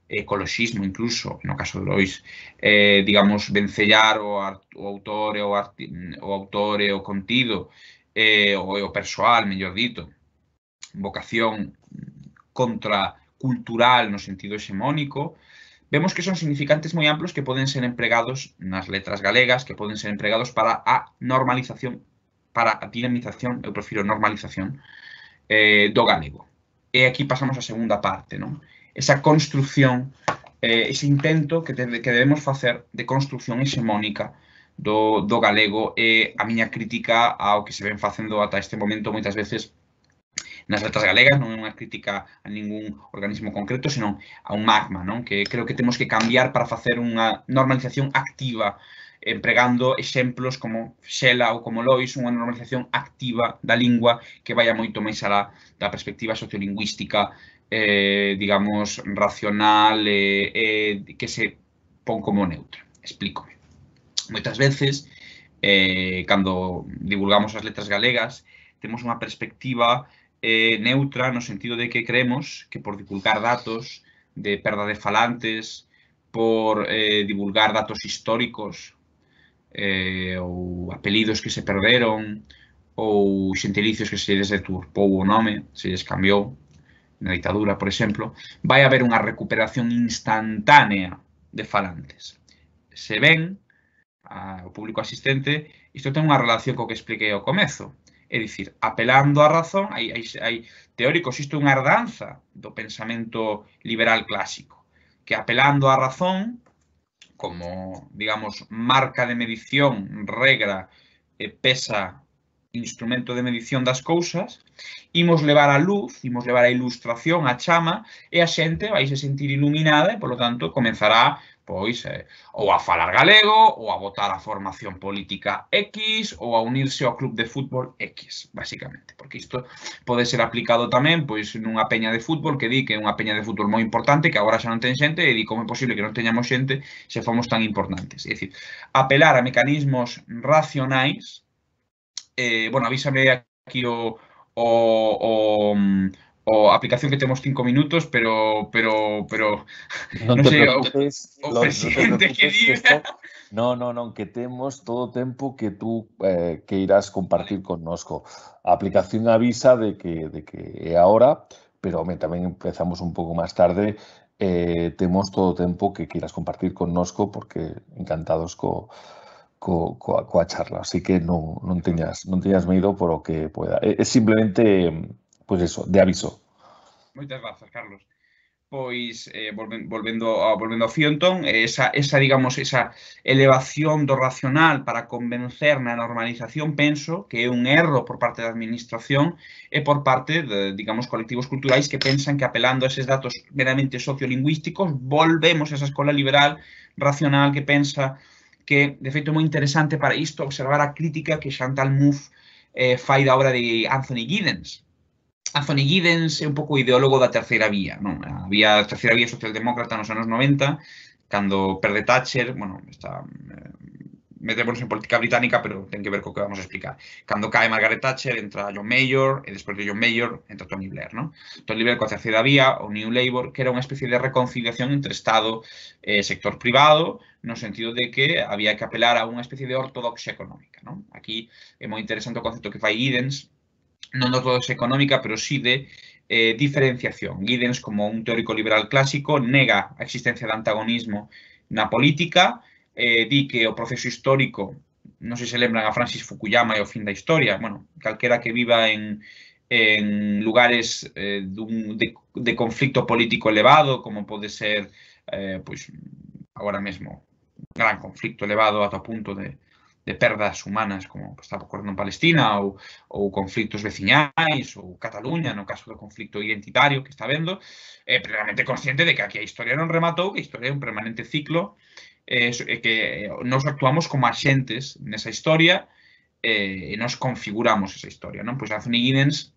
ecoloxismo incluso, no caso de Lois, eh, digamos, vencellar o, art, o autor e o, arti, o autor e o contido, eh, o, o persoal, mellor dito, vocación contra cultural no sentido hexemónico, vemos que son significantes moi amplos que poden ser empregados nas letras galegas, que poden ser empregados para a normalización, para a dinamización, eu prefiro normalización, eh, do galego. E aquí pasamos á segunda parte, non? esa construción, eh, ese intento que, te, que debemos facer de construción hexemónica do, do galego e a miña crítica ao que se ven facendo ata este momento moitas veces nas letras galegas, non é unha crítica a ningún organismo concreto, senón a un magma, non? que creo que temos que cambiar para facer unha normalización activa, empregando exemplos como Xela ou como Lois, unha normalización activa da lingua que vaya moito máis alá da perspectiva sociolingüística eh, digamos, racional eh, eh, que se pon como neutra. Explícome. Moitas veces, eh, cando divulgamos as letras galegas, temos unha perspectiva eh, neutra no sentido de que creemos que por divulgar datos de perda de falantes, por eh, divulgar datos históricos eh, ou apelidos que se perderon ou xentilicios que se lles deturpou o nome, se lles cambiou, na ditadura, por exemplo, vai haber unha recuperación instantánea de falantes. Se ven a, o público asistente, isto ten unha relación co que expliquei ao comezo. É dicir, apelando á razón, hai, hai, hai teóricos, isto é unha herdanza do pensamento liberal clásico, que apelando á razón, como, digamos, marca de medición, regra, e pesa instrumento de medición das cousas, imos levar a luz, imos levar a ilustración, a chama, e a xente vai se sentir iluminada e, polo tanto, comenzará pois eh, ou a falar galego, ou a votar a formación política X, ou a unirse ao club de fútbol X, basicamente. Porque isto pode ser aplicado tamén pois nunha peña de fútbol que di que é unha peña de fútbol moi importante, que agora xa non ten xente, e di como é posible que non teñamos xente se fomos tan importantes. É dicir, apelar a mecanismos racionais eh, bueno, avísame aquí o, o, o, o aplicación que temos cinco minutos, pero pero pero non, non sei, o, presidente no que diga. No, no, non, que temos todo o tempo que tú eh, que irás compartir connosco. A aplicación avisa de que de que é ahora, pero home, tamén empezamos un pouco máis tarde eh, temos todo o tempo que queiras compartir connosco porque encantados co, co, coa, coa charla, así que non, non teñas non teñas medo por o que poida. É, é simplemente pois pues eso, de aviso. Moitas grazas, Carlos. Pois eh, volven, volvendo ao volvendo ao Fionton, esa esa digamos esa elevación do racional para convencer na normalización, penso que é un erro por parte da administración e por parte de, digamos colectivos culturais que pensan que apelando a eses datos meramente sociolingüísticos volvemos a esa escola liberal racional que pensa que de feito moi interesante para isto observar a crítica que Chantal Mouffe eh, fai da obra de Anthony Giddens. Anthony Giddens é un pouco ideólogo da terceira vía, non? A vía a terceira vía socialdemócrata nos anos 90, cando perde Thatcher, bueno, está eh, metémonos en política británica, pero ten que ver co que vamos a explicar. Cando cae Margaret Thatcher, entra John Mayor, e despois de John Mayor entra Tony Blair, non? Tony Blair coa terceira vía, o New Labour, que era unha especie de reconciliación entre Estado e sector privado, no sentido de que había que apelar a unha especie de ortodoxia económica, non? Aquí é moi interesante o concepto que fai Giddens, non de ortodoxia económica, pero sí de eh, diferenciación. Giddens, como un teórico liberal clásico, nega a existencia de antagonismo na política, eh, di que o proceso histórico, non sei se lembran a Francis Fukuyama e o fin da historia, bueno, calquera que viva en, en lugares eh, dun, de, de conflicto político elevado, como pode ser, eh, pois, agora mesmo, gran conflicto elevado ata o punto de, de perdas humanas como está ocorrendo en Palestina ou, ou conflictos veciñais ou Cataluña no caso do conflicto identitario que está vendo, é plenamente consciente de que aquí a historia non rematou, que a historia é un permanente ciclo eh, eh que eh, nos actuamos como axentes nesa historia eh, e nos configuramos esa historia. Non? Pois Anthony Giddens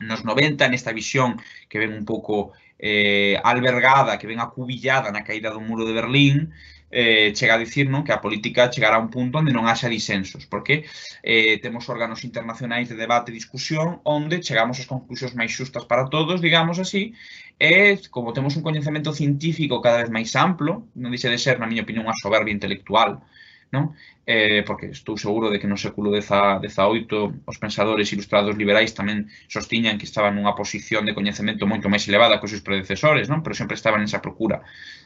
nos 90 nesta visión que ven un pouco eh, albergada, que ven acubillada na caída do muro de Berlín, eh, chega a dicir non que a política chegará a un punto onde non haxa disensos, porque eh, temos órganos internacionais de debate e discusión onde chegamos ás conclusións máis xustas para todos, digamos así, e como temos un coñecemento científico cada vez máis amplo, non dixe de ser, na miña opinión, unha soberbia intelectual, non? Eh, porque estou seguro de que no século XVIII os pensadores ilustrados liberais tamén sostiñan que estaban nunha posición de coñecemento moito máis elevada que os seus predecesores, non? Pero sempre estaban nesa procura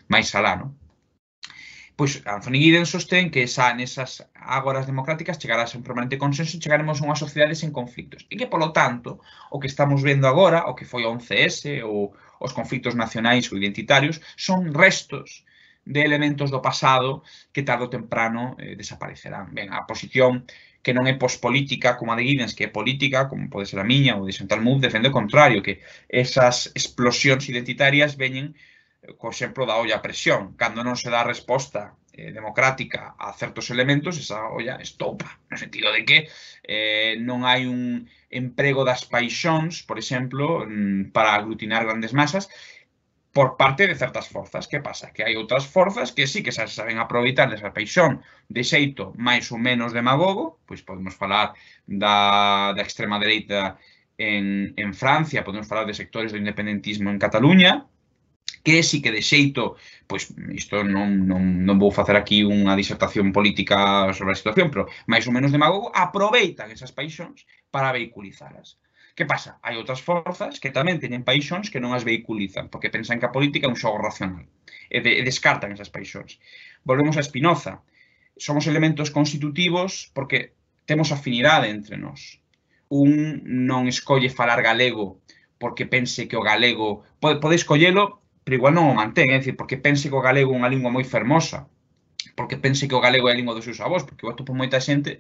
máis alá, non? Pois Anthony Giddens sostén que esa, nesas ágoras democráticas chegarás a un permanente consenso e chegaremos a unha sociedade sen conflictos. E que, polo tanto, o que estamos vendo agora, o que foi o 11S ou os conflictos nacionais ou identitarios, son restos de elementos do pasado que tarde ou temprano eh, desaparecerán. Ben, a posición que non é pospolítica como a de Giddens, que é política, como pode ser a miña ou de Central Move, defende o contrario, que esas explosións identitarias veñen co exemplo da olla a presión, cando non se dá resposta eh, democrática a certos elementos, esa olla estopa, no sentido de que eh, non hai un emprego das paixóns, por exemplo, mm, para aglutinar grandes masas, por parte de certas forzas. Que pasa? Que hai outras forzas que sí que se saben aproveitar desa paixón de xeito máis ou menos demagogo, pois podemos falar da, da extrema dereita en, en Francia, podemos falar de sectores do independentismo en Cataluña, que si que de xeito, pois isto non, non, non vou facer aquí unha disertación política sobre a situación, pero máis ou menos demagogo, aproveitan esas paixóns para vehiculizalas. Que pasa? Hai outras forzas que tamén teñen paixóns que non as vehiculizan, porque pensan que a política é un xogo racional, e, de, e descartan esas paixóns. Volvemos a Spinoza. Somos elementos constitutivos porque temos afinidade entre nós. Un non escolle falar galego porque pense que o galego pode, pode escollelo pero igual non o mantén, é dicir, porque pense que o galego é unha lingua moi fermosa, porque pense que o galego é a lingua dos seus avós, porque o atopo moita xente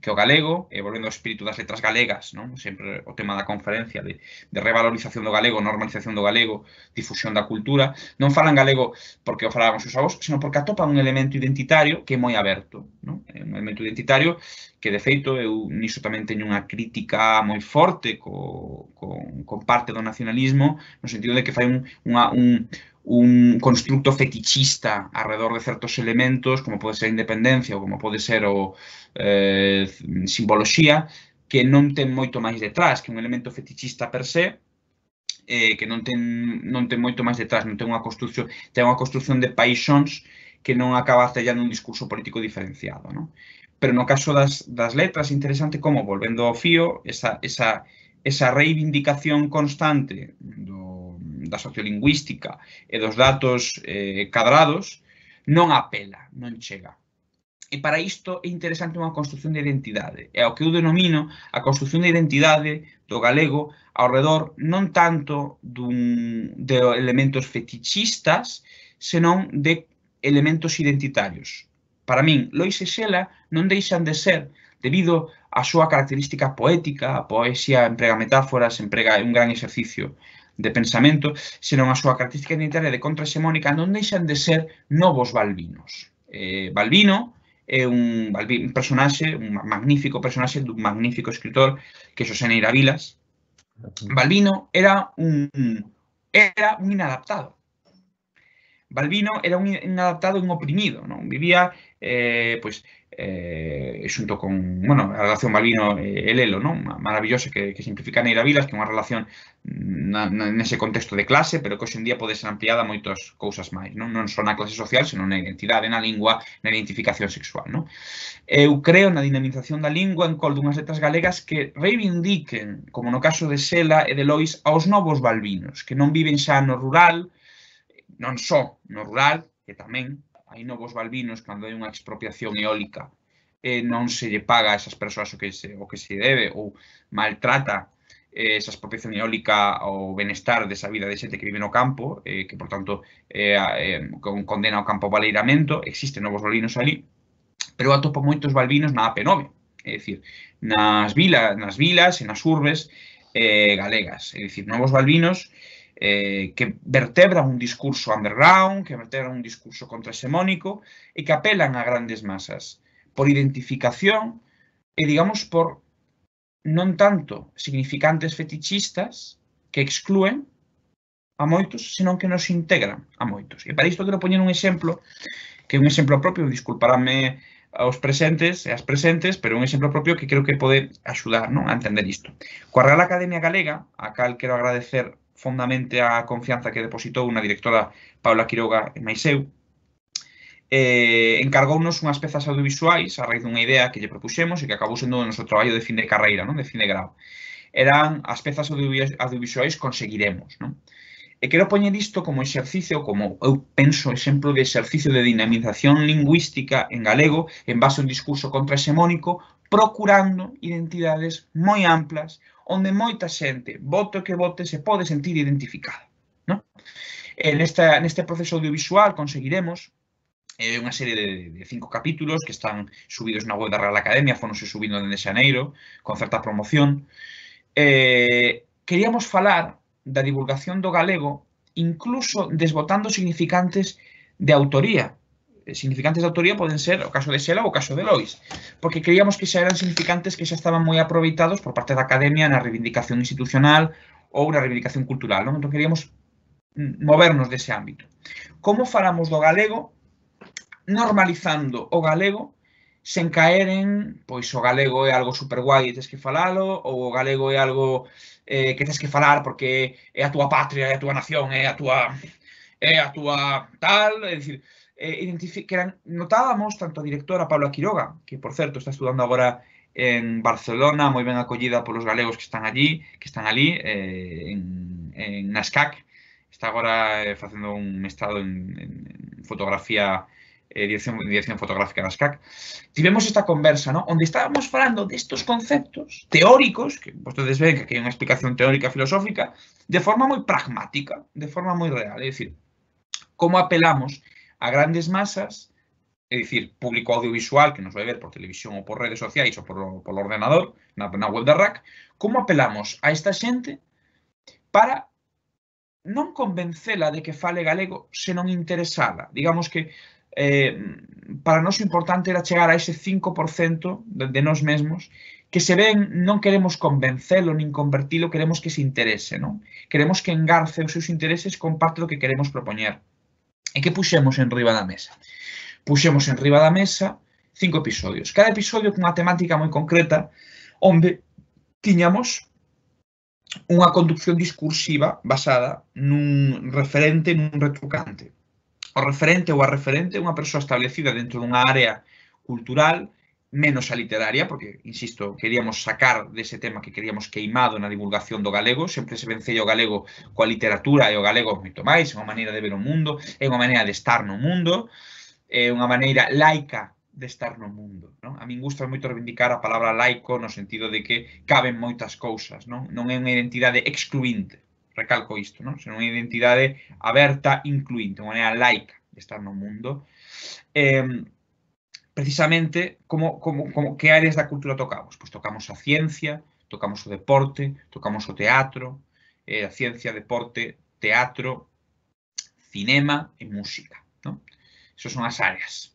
que o galego, e volvendo ao espírito das letras galegas, non? sempre o tema da conferencia de, de revalorización do galego, normalización do galego, difusión da cultura, non falan galego porque o falaban os avós, sino porque atopan un elemento identitario que é moi aberto. Non? É un elemento identitario que, de feito, eu niso tamén teño unha crítica moi forte co, con, con parte do nacionalismo, no sentido de que fai un, unha, un, un constructo fetichista alrededor de certos elementos, como pode ser a independencia ou como pode ser o, eh, simboloxía que non ten moito máis detrás, que un elemento fetichista per se, eh, que non ten, non ten moito máis detrás, non ten unha construción, ten unha construción de paixóns que non acaba cellando un discurso político diferenciado. Non? Pero no caso das, das letras, interesante como, volvendo ao fío, esa, esa, esa reivindicación constante do, da sociolingüística e dos datos eh, cadrados non apela, non chega. E para isto é interesante unha construción de identidade. É o que eu denomino a construción de identidade do galego ao redor non tanto dun, de elementos fetichistas, senón de elementos identitarios. Para min, Lois e Xela non deixan de ser, debido á súa característica poética, a poesía emprega metáforas, emprega un gran exercicio de pensamento, senón a súa característica identitaria de contrahexemónica, non deixan de ser novos balbinos. Eh, Balbino, Eh, un, un personaggio, un magnífico personaggio di un magnifico scrittore che è Soseneira Vilas. Balbino era un, era un inadaptado. Balbino era un inadaptado, un oprimido, ¿no? Vivía eh, pois eh, xunto con, bueno, a relación Balbino e eh, Lelo, non? Maravillosa que, que simplifica Neira Vilas, que é unha relación mm, na, na, nese contexto de clase, pero que hoxe en día pode ser ampliada a moitas cousas máis, non? Non só na clase social, senón na identidade, na lingua, na identificación sexual, non? Eu creo na dinamización da lingua en col dunhas letras galegas que reivindiquen, como no caso de Sela e de Lois, aos novos balbinos, que non viven xa no rural, non só no rural, que tamén, hai novos balbinos cando hai unha expropiación eólica e non se lle paga a esas persoas o que se, o que se debe ou maltrata eh, esa expropiación eólica ao benestar desa vida de xente que vive no campo, eh, que, por tanto, eh, eh, con, condena ao campo valeiramento, existen novos balbinos ali, pero atopo moitos balbinos na AP9, é dicir, nas, vila, nas vilas e nas urbes eh, galegas, é dicir, novos balbinos eh, que vertebran un discurso underground, que vertebran un discurso contrahexemónico e que apelan a grandes masas por identificación e, digamos, por non tanto significantes fetichistas que excluen a moitos, senón que nos integran a moitos. E para isto quero poñer un exemplo, que é un exemplo propio, disculparame aos presentes e as presentes, pero un exemplo propio que creo que pode axudar non? a entender isto. Coa Real Academia Galega, a cal quero agradecer fondamente a confianza que depositou na directora Paula Quiroga e máis eu, eh, encargounos unhas pezas audiovisuais a raíz dunha idea que lle propuxemos e que acabou sendo o noso traballo de fin de carreira, non? de fin de grau. Eran as pezas audiovisuais conseguiremos. Non? E quero poñer isto como exercicio, como eu penso exemplo de exercicio de dinamización lingüística en galego en base a un discurso contrahexemónico, procurando identidades moi amplas, onde moita xente, voto que vote, se pode sentir identificada. No? Eh, en esta, neste proceso audiovisual conseguiremos é unha serie de, de cinco capítulos que están subidos na web da Real Academia, foronse subindo dende Xaneiro, con certa promoción. Eh, queríamos falar da divulgación do galego incluso desbotando significantes de autoría, significantes de autoría poden ser o caso de Xela ou o caso de Lois, porque creíamos que xa eran significantes que xa estaban moi aproveitados por parte da academia na reivindicación institucional ou na reivindicación cultural, non? Entón queríamos movernos dese ámbito. Como falamos do galego normalizando o galego sen caer en, pois o galego é algo super guai e tens que falalo, ou o galego é algo eh, que tens que falar porque é a túa patria, é a túa nación, é a túa é a túa tal, é dicir, eh, que eran, notábamos tanto a directora Paula Quiroga, que por certo está estudando agora en Barcelona, moi ben acollida polos galegos que están allí, que están ali, eh, en, en Nascac, está agora eh, un mestrado en, en fotografía eh, dirección, dirección fotográfica das CAC, tivemos esta conversa, ¿no? onde estábamos falando destos conceptos teóricos, que vostedes ven que hai unha explicación teórica filosófica, de forma moi pragmática, de forma moi real, é dicir, como apelamos a grandes masas, é dicir, público audiovisual que nos vai ver por televisión ou por redes sociais ou por, por ordenador, na, na web da RAC, como apelamos a esta xente para non convencela de que fale galego, se non interesada. Digamos que eh, para nós o importante era chegar a ese 5% de, de nós mesmos que se ven, non queremos convencelo nin convertilo, queremos que se interese, non? Queremos que engarce os seus intereses con parte do que queremos propoñer. E que puxemos en riba da mesa? Puxemos en riba da mesa cinco episodios. Cada episodio cunha temática moi concreta onde tiñamos unha conducción discursiva basada nun referente nun retrucante. O referente ou a referente é unha persoa establecida dentro dunha área cultural menos a literaria, porque, insisto, queríamos sacar dese tema que queríamos queimado na divulgación do galego, sempre se vencei o galego coa literatura e o galego moito máis, é unha maneira de ver o mundo, é unha maneira de estar no mundo, é unha maneira laica de estar no mundo. Non? A min gusta moito reivindicar a palabra laico no sentido de que caben moitas cousas, non, non é unha identidade excluinte, recalco isto, non? senón unha identidade aberta, incluinte, unha maneira laica de estar no mundo. Eh, precisamente, como, como que áreas da cultura tocamos? Pois tocamos a ciencia, tocamos o deporte, tocamos o teatro, eh, ciencia, deporte, teatro, cinema e música. Non? Esas son as áreas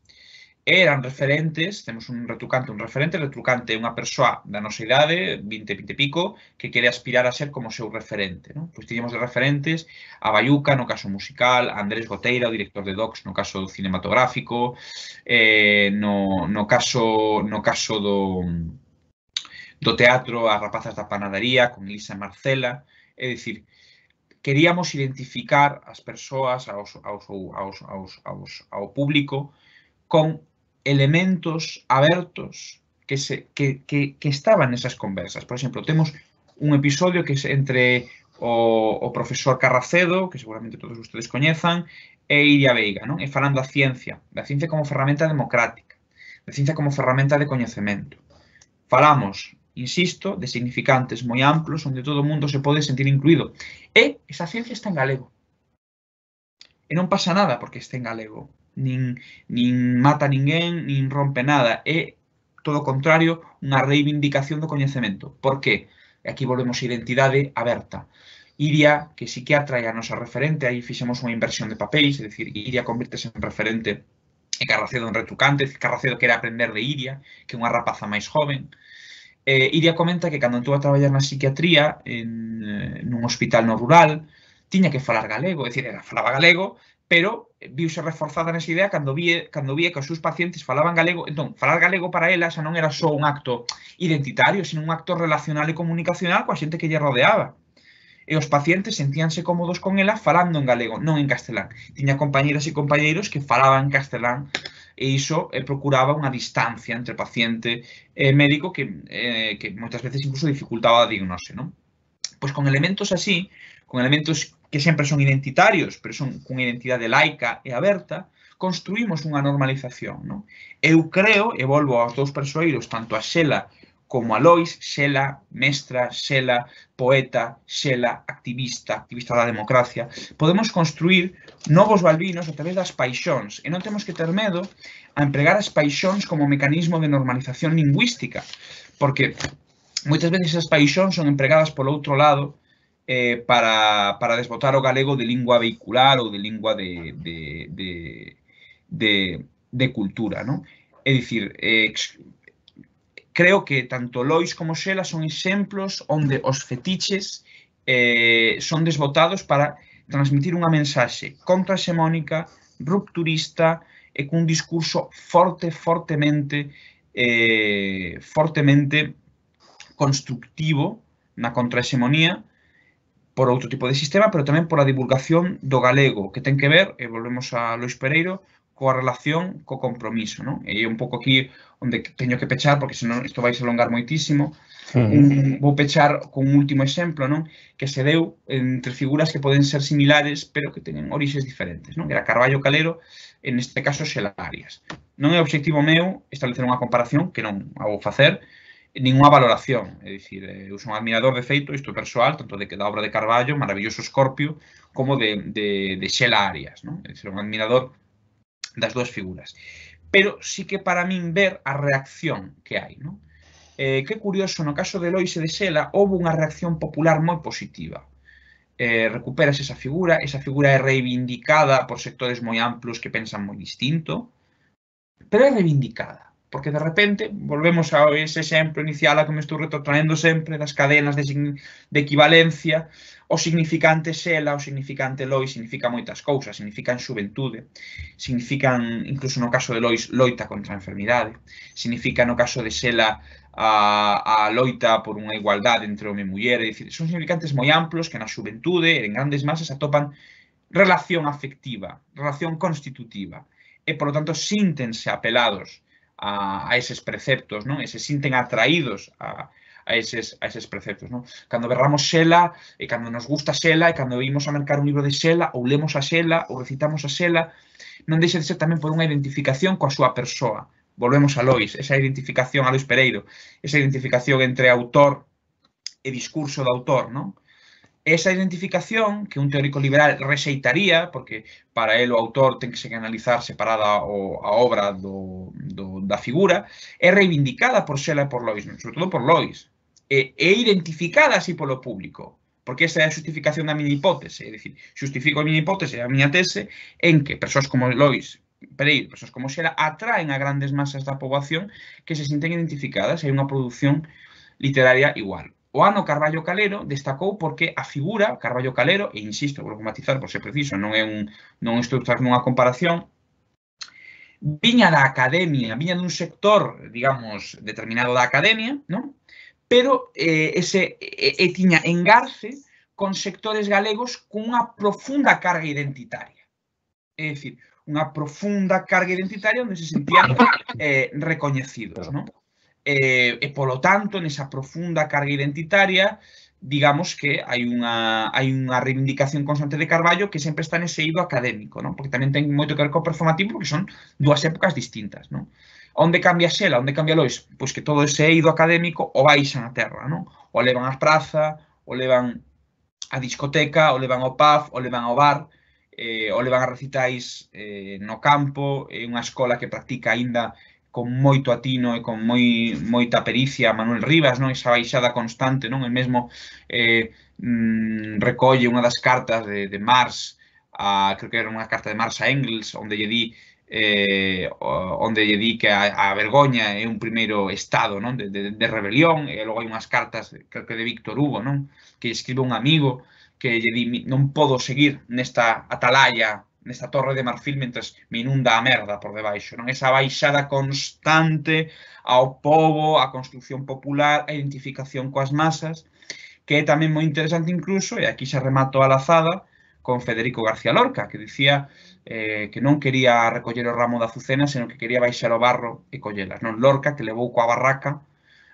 eran referentes, temos un retrucante, un referente, retrucante é unha persoa da nosa idade, 20, 20 e pico, que quere aspirar a ser como seu referente. Non? Pois tiñemos de referentes a Bayuca, no caso musical, a Andrés Goteira, o director de Docs, no caso do cinematográfico, eh, no, no, caso, no caso do, do teatro, as rapazas da panadería, con Elisa Marcela, é dicir, queríamos identificar as persoas, aos, aos, aos, aos, aos, ao público, con elementos abertos que, se, que, que, que estaban nesas conversas. Por exemplo, temos un episodio que é entre o, o profesor Carracedo, que seguramente todos ustedes coñezan, e Iria Veiga, non? E falando da ciencia, da ciencia como ferramenta democrática, da ciencia como ferramenta de coñecemento. Falamos, insisto, de significantes moi amplos onde todo o mundo se pode sentir incluído. E esa ciencia está en galego. E non pasa nada porque está en galego nin, nin mata ninguén, nin rompe nada. É, todo o contrario, unha reivindicación do coñecemento. Por que? Aquí volvemos a identidade aberta. Iria, que sí que atrae a nosa referente, aí fixemos unha inversión de papéis, é dicir, Iria convirtese en referente e Carracedo en retrucante, Carracedo quere aprender de Iria, que é unha rapaza máis joven. Eh, Iria comenta que cando entrou a traballar na psiquiatría en, eh, nun hospital no rural, tiña que falar galego, é dicir, era, falaba galego, pero viuse reforzada nesa idea cando vie, cando vie que os seus pacientes falaban galego, entón, falar galego para ela xa non era só un acto identitario, sino un acto relacional e comunicacional coa xente que lle rodeaba. E os pacientes sentíanse cómodos con ela falando en galego, non en castelán. Tiña compañeiras e compañeiros que falaban castelán e iso eh, procuraba unha distancia entre paciente e médico que, eh, que moitas veces incluso dificultaba a diagnose. Non? Pois con elementos así, con elementos que sempre son identitarios, pero son cunha identidade laica e aberta, construímos unha normalización. Non? Eu creo, e volvo aos dous persoeiros, tanto a Xela como a Lois, Xela, mestra, Xela, poeta, Xela, activista, activista da democracia, podemos construir novos balbinos a través das paixóns e non temos que ter medo a empregar as paixóns como mecanismo de normalización lingüística, porque moitas veces as paixóns son empregadas polo outro lado eh, para, para desbotar o galego de lingua vehicular ou de lingua de, de, de, de, de cultura, non? É dicir, eh, creo que tanto Lois como Xela son exemplos onde os fetiches eh, son desbotados para transmitir unha mensaxe contraxemónica, rupturista e cun discurso forte, fortemente, eh, fortemente constructivo na contraxemonía por outro tipo de sistema, pero tamén pola divulgación do galego, que ten que ver, e volvemos a Lois Pereiro, coa relación co compromiso, non? E un pouco aquí onde teño que pechar, porque senón isto vai se alongar moitísimo. Un, vou pechar con un último exemplo, non? Que se deu entre figuras que poden ser similares, pero que teñen orixes diferentes, non? Era Carballo Calero, en este caso Xelarias. Non é obxectivo meu establecer unha comparación, que non a vou facer, ninguna valoración, é dicir, eu eh, son admirador de feito, isto persoal, tanto de que da obra de Carballo, maravilloso Escorpio, como de, de, de Xela Arias, non? é dicir, un admirador das dúas figuras. Pero sí que para min ver a reacción que hai, non? Eh, que curioso, no caso de Lois e de Xela, houve unha reacción popular moi positiva. Eh, recuperase esa figura, esa figura é reivindicada por sectores moi amplos que pensan moi distinto, pero é reivindicada porque de repente volvemos a ese exemplo inicial a que me estou retrotraendo sempre das cadenas de, de equivalencia, o significante xela, o significante loi significa moitas cousas, significan xuventude, significan, incluso no caso de lois, loita contra a enfermidade, significa no caso de xela a, a loita por unha igualdade entre home e muller, é dicir, son significantes moi amplos que na xuventude, en grandes masas, atopan relación afectiva, relación constitutiva, e, polo tanto, síntense apelados a, a eses preceptos, non? E se sinten atraídos a, a eses, a eses preceptos. Non? Cando berramos Xela, e cando nos gusta Xela, e cando vimos a mercar un libro de Xela, ou lemos a Xela, ou recitamos a Xela, non deixa de ser tamén por unha identificación coa súa persoa. Volvemos a Lois, esa identificación a Lois Pereiro, esa identificación entre autor e discurso do autor, non? Esa identificación que un teórico liberal rexeitaría, porque para el o autor ten que se analizar separada o a obra do, do, da figura, é reivindicada por Xela e por Lois, sobre todo por Lois, e, e identificada así polo público, porque esa é a justificación da miña hipótese, é dicir, justifico a miña hipótese, e a miña tese, en que persoas como Lois Pereiro, persoas como Xela, atraen a grandes masas da poboación que se sinten identificadas e hai unha produción literaria igual. O ano Carballo Calero destacou porque a figura, Carballo Calero, e insisto, vou matizar por ser preciso, non é un non estou usando unha comparación, viña da academia, viña dun sector, digamos, determinado da academia, non? pero eh, ese e, e tiña engarce con sectores galegos cunha profunda carga identitaria. É dicir, unha profunda carga identitaria onde se sentían eh, recoñecidos. Non? eh, e polo tanto nesa profunda carga identitaria digamos que hai unha, hai unha reivindicación constante de Carballo que sempre está nese ido académico, non? porque tamén ten moito que ver co performativo porque son dúas épocas distintas. Non? Onde cambia Xela, onde cambia Lois? Pois que todo ese eido académico o baixan a terra, non? o levan á praza, o levan á discoteca, o levan ao pub, o levan ao bar, eh, o levan a recitais eh, no campo, é unha escola que practica aínda con moito atino e con moi moita pericia Manuel Rivas, non esa baixada constante, non? E mesmo eh, mm, recolle unha das cartas de, de Mars, a, creo que era unha carta de Mars a Engels, onde lle di eh, onde lle di que a, a vergoña é un primeiro estado non? De, de, de rebelión, e logo hai unhas cartas, creo que de Víctor Hugo, non? que escribe un amigo que lle di non podo seguir nesta atalaya nesta torre de marfil mentres me inunda a merda por debaixo. Non Esa baixada constante ao povo, a construción popular, a identificación coas masas, que é tamén moi interesante incluso, e aquí xa remato a lazada, con Federico García Lorca, que dicía eh, que non quería recoller o ramo da azucena, senón que quería baixar o barro e collelas. Non Lorca, que levou coa barraca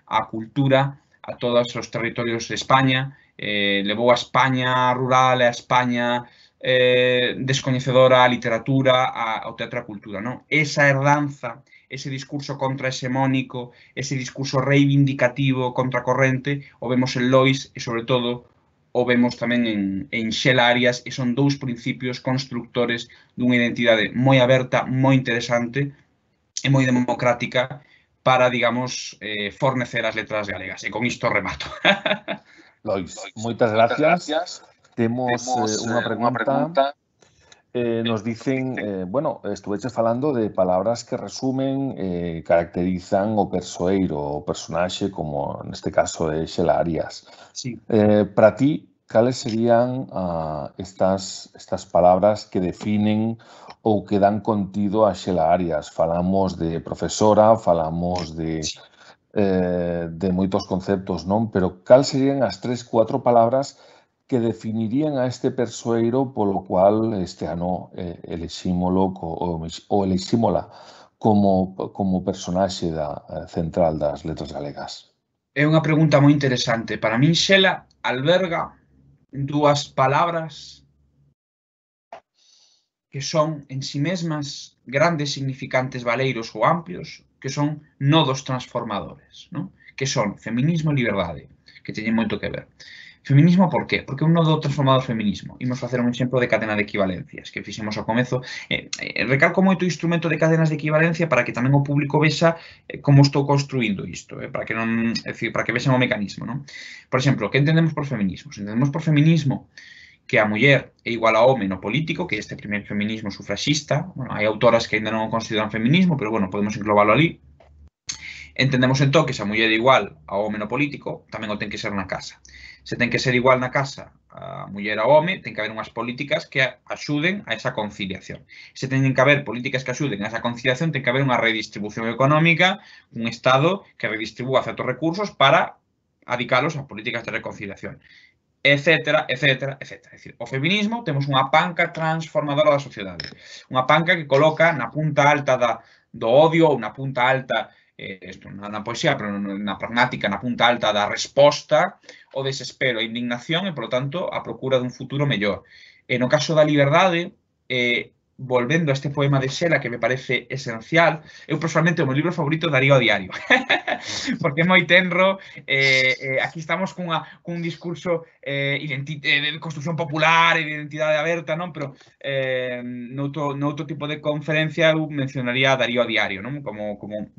a cultura a todos os territorios de España, eh, levou a España rural, a España eh, descoñecedora á literatura, ao teatro e cultura. Non? Esa herdanza, ese discurso contrahexemónico, ese discurso reivindicativo contracorrente, o vemos en Lois e, sobre todo, o vemos tamén en, en Xela Arias e son dous principios constructores dunha identidade moi aberta, moi interesante e moi democrática para, digamos, eh, fornecer as letras galegas. E con isto remato. Lois, moitas gracias. Moitas gracias. Temos, eh, temos eh, unha pregunta, pregunta eh, nos dicen, eh, bueno, estuveches falando de palabras que resumen, eh, caracterizan o persoeiro, o personaxe, como neste caso é Xela Arias. Sí. Eh, para ti, cales serían uh, estas, estas palabras que definen ou que dan contido a Xela Arias? Falamos de profesora, falamos de... Sí. Eh, de moitos conceptos, non? Pero cal serían as tres, cuatro palabras que que definirían a este persoeiro polo cual este ah, ano eh, elexímolo ou, ou elexímola como, como personaxe da, eh, central das letras galegas? É unha pregunta moi interesante. Para min, Xela alberga dúas palabras que son en si sí mesmas grandes significantes valeiros ou amplios, que son nodos transformadores, non? que son feminismo e liberdade, que teñen moito que ver. Feminismo por qué? Porque un nodo transformado feminismo. Imos facer un exemplo de cadena de equivalencias que fixemos ao comezo. Eh, eh, recalco moito instrumento de cadenas de equivalencia para que tamén o público vexa eh, como estou construindo isto, eh, para que non, é dicir, para que mecanismo, non? Por exemplo, que entendemos por feminismo? Entendemos por feminismo que a muller é igual ao home no político, que este primer feminismo sufraxista, bueno, hai autoras que ainda non o consideran feminismo, pero bueno, podemos englobalo ali, Entendemos entón que se a muller é igual ao home no político, tamén o ten que ser na casa. se ten que ser igual na casa a muller ao home, ten que haber unhas políticas que axuden a esa conciliación. Se teñen que haber políticas que axuden a esa conciliación, ten que haber unha redistribución económica, un Estado que redistribúa certos recursos para adicalos a políticas de reconciliación etcétera, etcétera, etcétera. É dicir, o feminismo temos unha panca transformadora da sociedade. Unha panca que coloca na punta alta da, do odio ou na punta alta eh, na poesía, pero na pragmática, na punta alta da resposta, o desespero, a indignación e, polo tanto, a procura dun futuro mellor. E no caso da liberdade, eh, volvendo a este poema de Xela que me parece esencial, eu personalmente o meu libro favorito daría o diario. Porque é moi tenro, eh, eh, aquí estamos cunha, cun discurso eh, identi eh, de construción popular, de identidade aberta, non? Pero eh, noutro, noutro tipo de conferencia eu mencionaría daría o diario, non? Como, como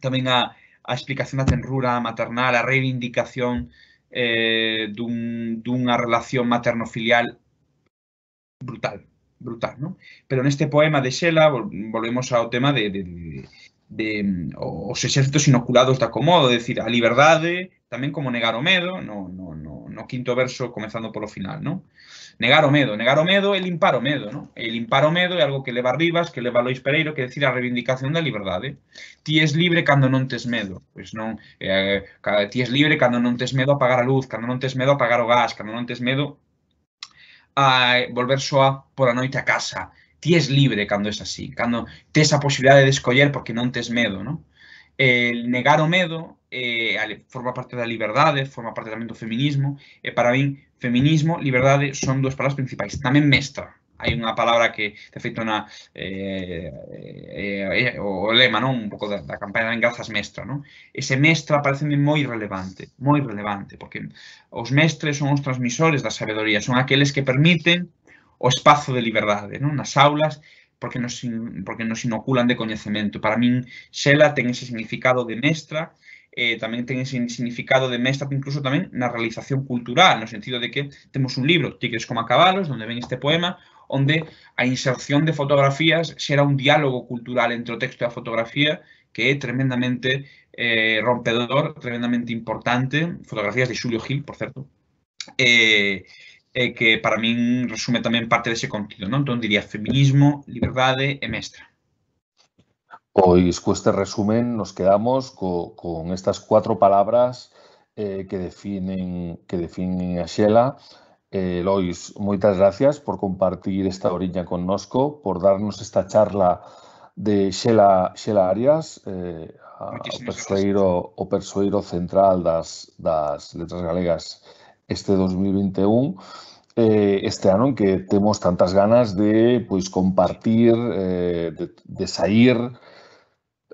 tamén a, a explicación da tenrura maternal, a reivindicación eh, dun, dunha relación materno-filial brutal, brutal, non? Pero neste poema de Xela volvemos ao tema de, de, de, de os exércitos inoculados da Comodo, é dicir, a liberdade, tamén como negar o medo, no, no, no no quinto verso, comezando polo final, non? Negar o medo, negar o medo é limpar o medo, non? E limpar o medo é algo que leva Rivas, que leva Lois Pereiro, que decir a reivindicación da liberdade. Ti es libre cando non tes medo, pois non, eh, ti es libre cando non tes medo eh, a pagar a luz, cando non tes medo a pagar o gas, cando non tes medo a eh, volver soa pola noite a casa. Ti es libre cando es así, cando tes a posibilidade de escoller porque non tes medo, non? El negar o medo eh, forma parte da liberdade, forma parte tamén do feminismo, e para min feminismo, liberdade son dúas palabras principais. Tamén mestra. Hai unha palabra que, de feito, na, eh, eh, eh, o lema, non? un pouco da, da campaña en Grazas Mestra. Non? Ese mestra pareceme moi relevante, moi relevante, porque os mestres son os transmisores da sabedoría, son aqueles que permiten o espazo de liberdade non? nas aulas porque nos, porque nos inoculan de coñecemento. Para min, Xela ten ese significado de mestra eh, tamén ten ese significado de mestra incluso tamén na realización cultural, no sentido de que temos un libro, Tigres como cabalos, onde ven este poema, onde a inserción de fotografías xera un diálogo cultural entre o texto e a fotografía que é tremendamente eh, rompedor, tremendamente importante, fotografías de Xulio Gil, por certo, eh, e que para min resume tamén parte dese contido, non? Entón diría feminismo, liberdade e mestra. Pois co este resumen nos quedamos co, con estas cuatro palabras eh, que definen que definen a Xela. Eh, Lois, moitas gracias por compartir esta oriña con nosco, por darnos esta charla de Xela, Xela Arias, eh, a, o, persoeiro, o persoeiro central das, das letras galegas este 2021 eh, este ano en que temos tantas ganas de pois compartir, eh, de, de sair,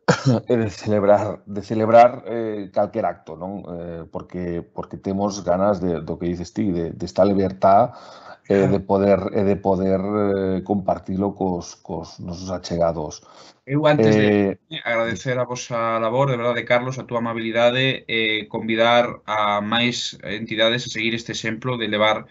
é eh, de celebrar, de celebrar eh, calquer acto, non? Eh, porque porque temos ganas de, do que dices ti, de, de esta libertad e eh, de poder e eh, de poder eh, compartilo cos, cos nosos achegados. Eu antes de eh, agradecer a vosa labor, de verdade, Carlos, a túa amabilidade, eh, convidar a máis entidades a seguir este exemplo de levar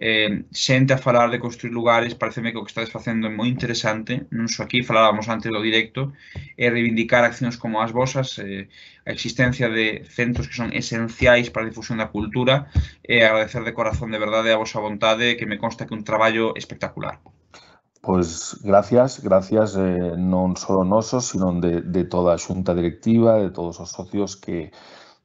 eh, xente a falar de construir lugares, pareceme que o que estades facendo é moi interesante, non só aquí, falábamos antes do directo, e reivindicar accións como as vosas, eh, a existencia de centros que son esenciais para a difusión da cultura, e eh, agradecer de corazón de verdade a vosa vontade, que me consta que un traballo espectacular. Pois gracias, gracias eh, non só nosos, sino de, de toda a xunta directiva, de todos os socios que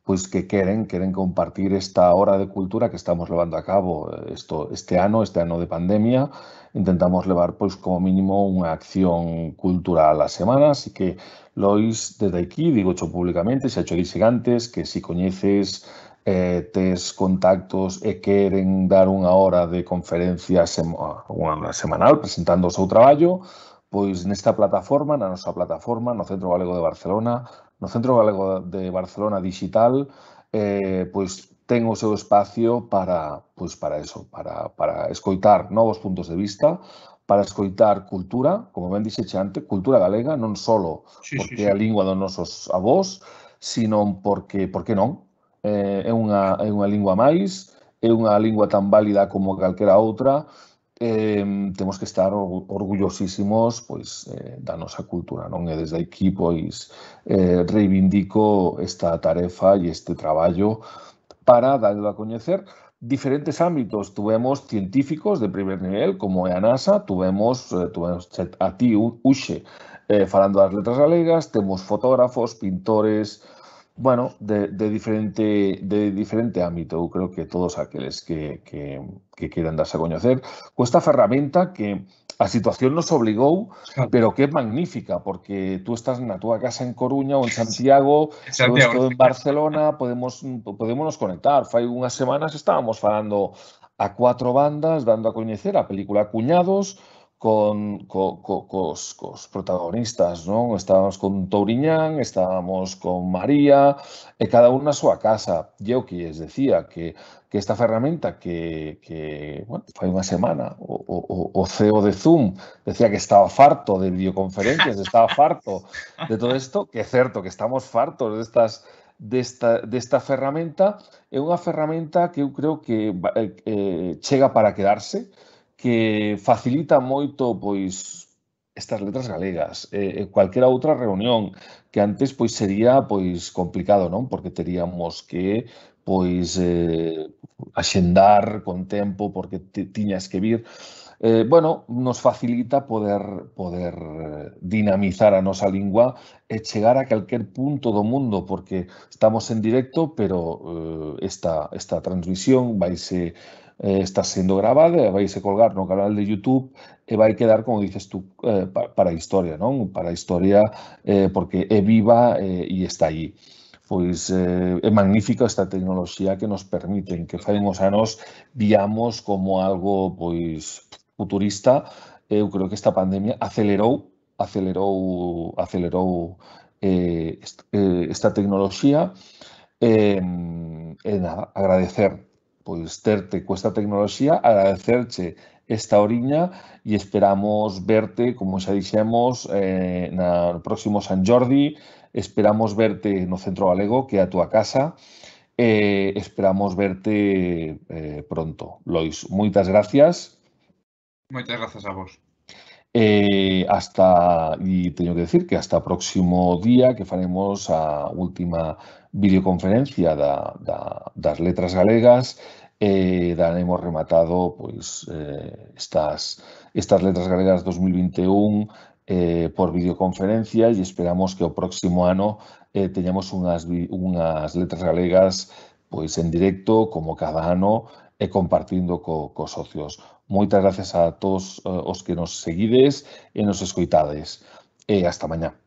pues que queren, queren compartir esta hora de cultura que estamos levando a cabo eh, isto, este ano, este ano de pandemia, intentamos levar pois como mínimo unha acción cultural a semana, así que Lois, desde aquí, digo xo públicamente, xa xo dixen antes, que si coñeces eh, tes contactos e queren dar unha hora de conferencia unha hora semanal presentando o seu traballo, pois nesta plataforma, na nosa plataforma, no Centro Galego de Barcelona, no Centro Galego de Barcelona Digital eh, pois ten o seu espacio para, pois para eso, para, para escoitar novos puntos de vista, para escoitar cultura, como ben dixe antes, cultura galega, non só sí, porque sí, sí. é a lingua dos nosos avós, sino porque, por que non? Eh, é, unha, é unha lingua máis, é unha lingua tan válida como calquera outra, eh, temos que estar orgullosísimos pois eh, da nosa cultura, non? E desde aquí pois eh, reivindico esta tarefa e este traballo para darlo a coñecer diferentes ámbitos. Tuvemos científicos de primer nivel, como é a NASA, tuvemos, eh, tuvemos a ti, Uxe, eh, falando das letras galegas, temos fotógrafos, pintores, Bueno, de, de, diferente, de diferente ámbito, eu creo que todos aqueles que, que, que queiran darse a coñecer, costa ferramenta que a situación nos obligou, claro. pero que é magnífica, porque tú estás na túa casa en Coruña ou en Santiago, eu estou en Barcelona, podemos, podemos nos conectar. Fai unhas semanas estábamos falando a cuatro bandas, dando a coñecer a película Cuñados, con, co, co, cos, cos protagonistas, non? Estábamos con Touriñán, estábamos con María, e cada un na súa casa. E eu que lles decía, que, que esta ferramenta que, que bueno, fai unha semana, o, o, o CEO de Zoom decía que estaba farto de videoconferencias, estaba farto de todo isto, que é certo que estamos fartos destas desta, desta ferramenta, é unha ferramenta que eu creo que eh, eh, chega para quedarse, que facilita moito pois estas letras galegas e, e cualquera outra reunión que antes pois sería pois complicado, non? Porque teríamos que pois eh, axendar con tempo porque te, tiñas que vir. Eh, bueno, nos facilita poder poder dinamizar a nosa lingua e chegar a calquer punto do mundo porque estamos en directo, pero eh, esta esta transmisión vaise eh, está sendo gravada, vais a colgar no canal de YouTube eh, e vai quedar, como dices tú, eh, para, para a historia, non? Para a historia eh, porque é viva eh, e está aí pois eh, é magnífica esta tecnoloxía que nos permiten que fai uns anos viamos como algo pois futurista. Eh, Eu creo que esta pandemia acelerou acelerou acelerou eh, eh, esta tecnoloxía eh, e nada, agradecer pois terte costa tecnoloxía, agradecerche esta oriña e esperamos verte, como xa dixemos, eh, na, no próximo San Jordi, esperamos verte no Centro Galego, que é a túa casa, e eh, esperamos verte eh, pronto. Lois, moitas gracias. Moitas gracias a vos. Eh, hasta, e teño que decir que hasta o próximo día que faremos a última videoconferencia da, da, das letras galegas e daremos rematado pois, eh, estas, estas letras galegas 2021 eh, por videoconferencia e esperamos que o próximo ano eh, teñamos unhas, unhas letras galegas pois en directo como cada ano e compartindo co, cos socios. Moitas gracias a todos eh, os que nos seguides e nos escoitades. E hasta mañá.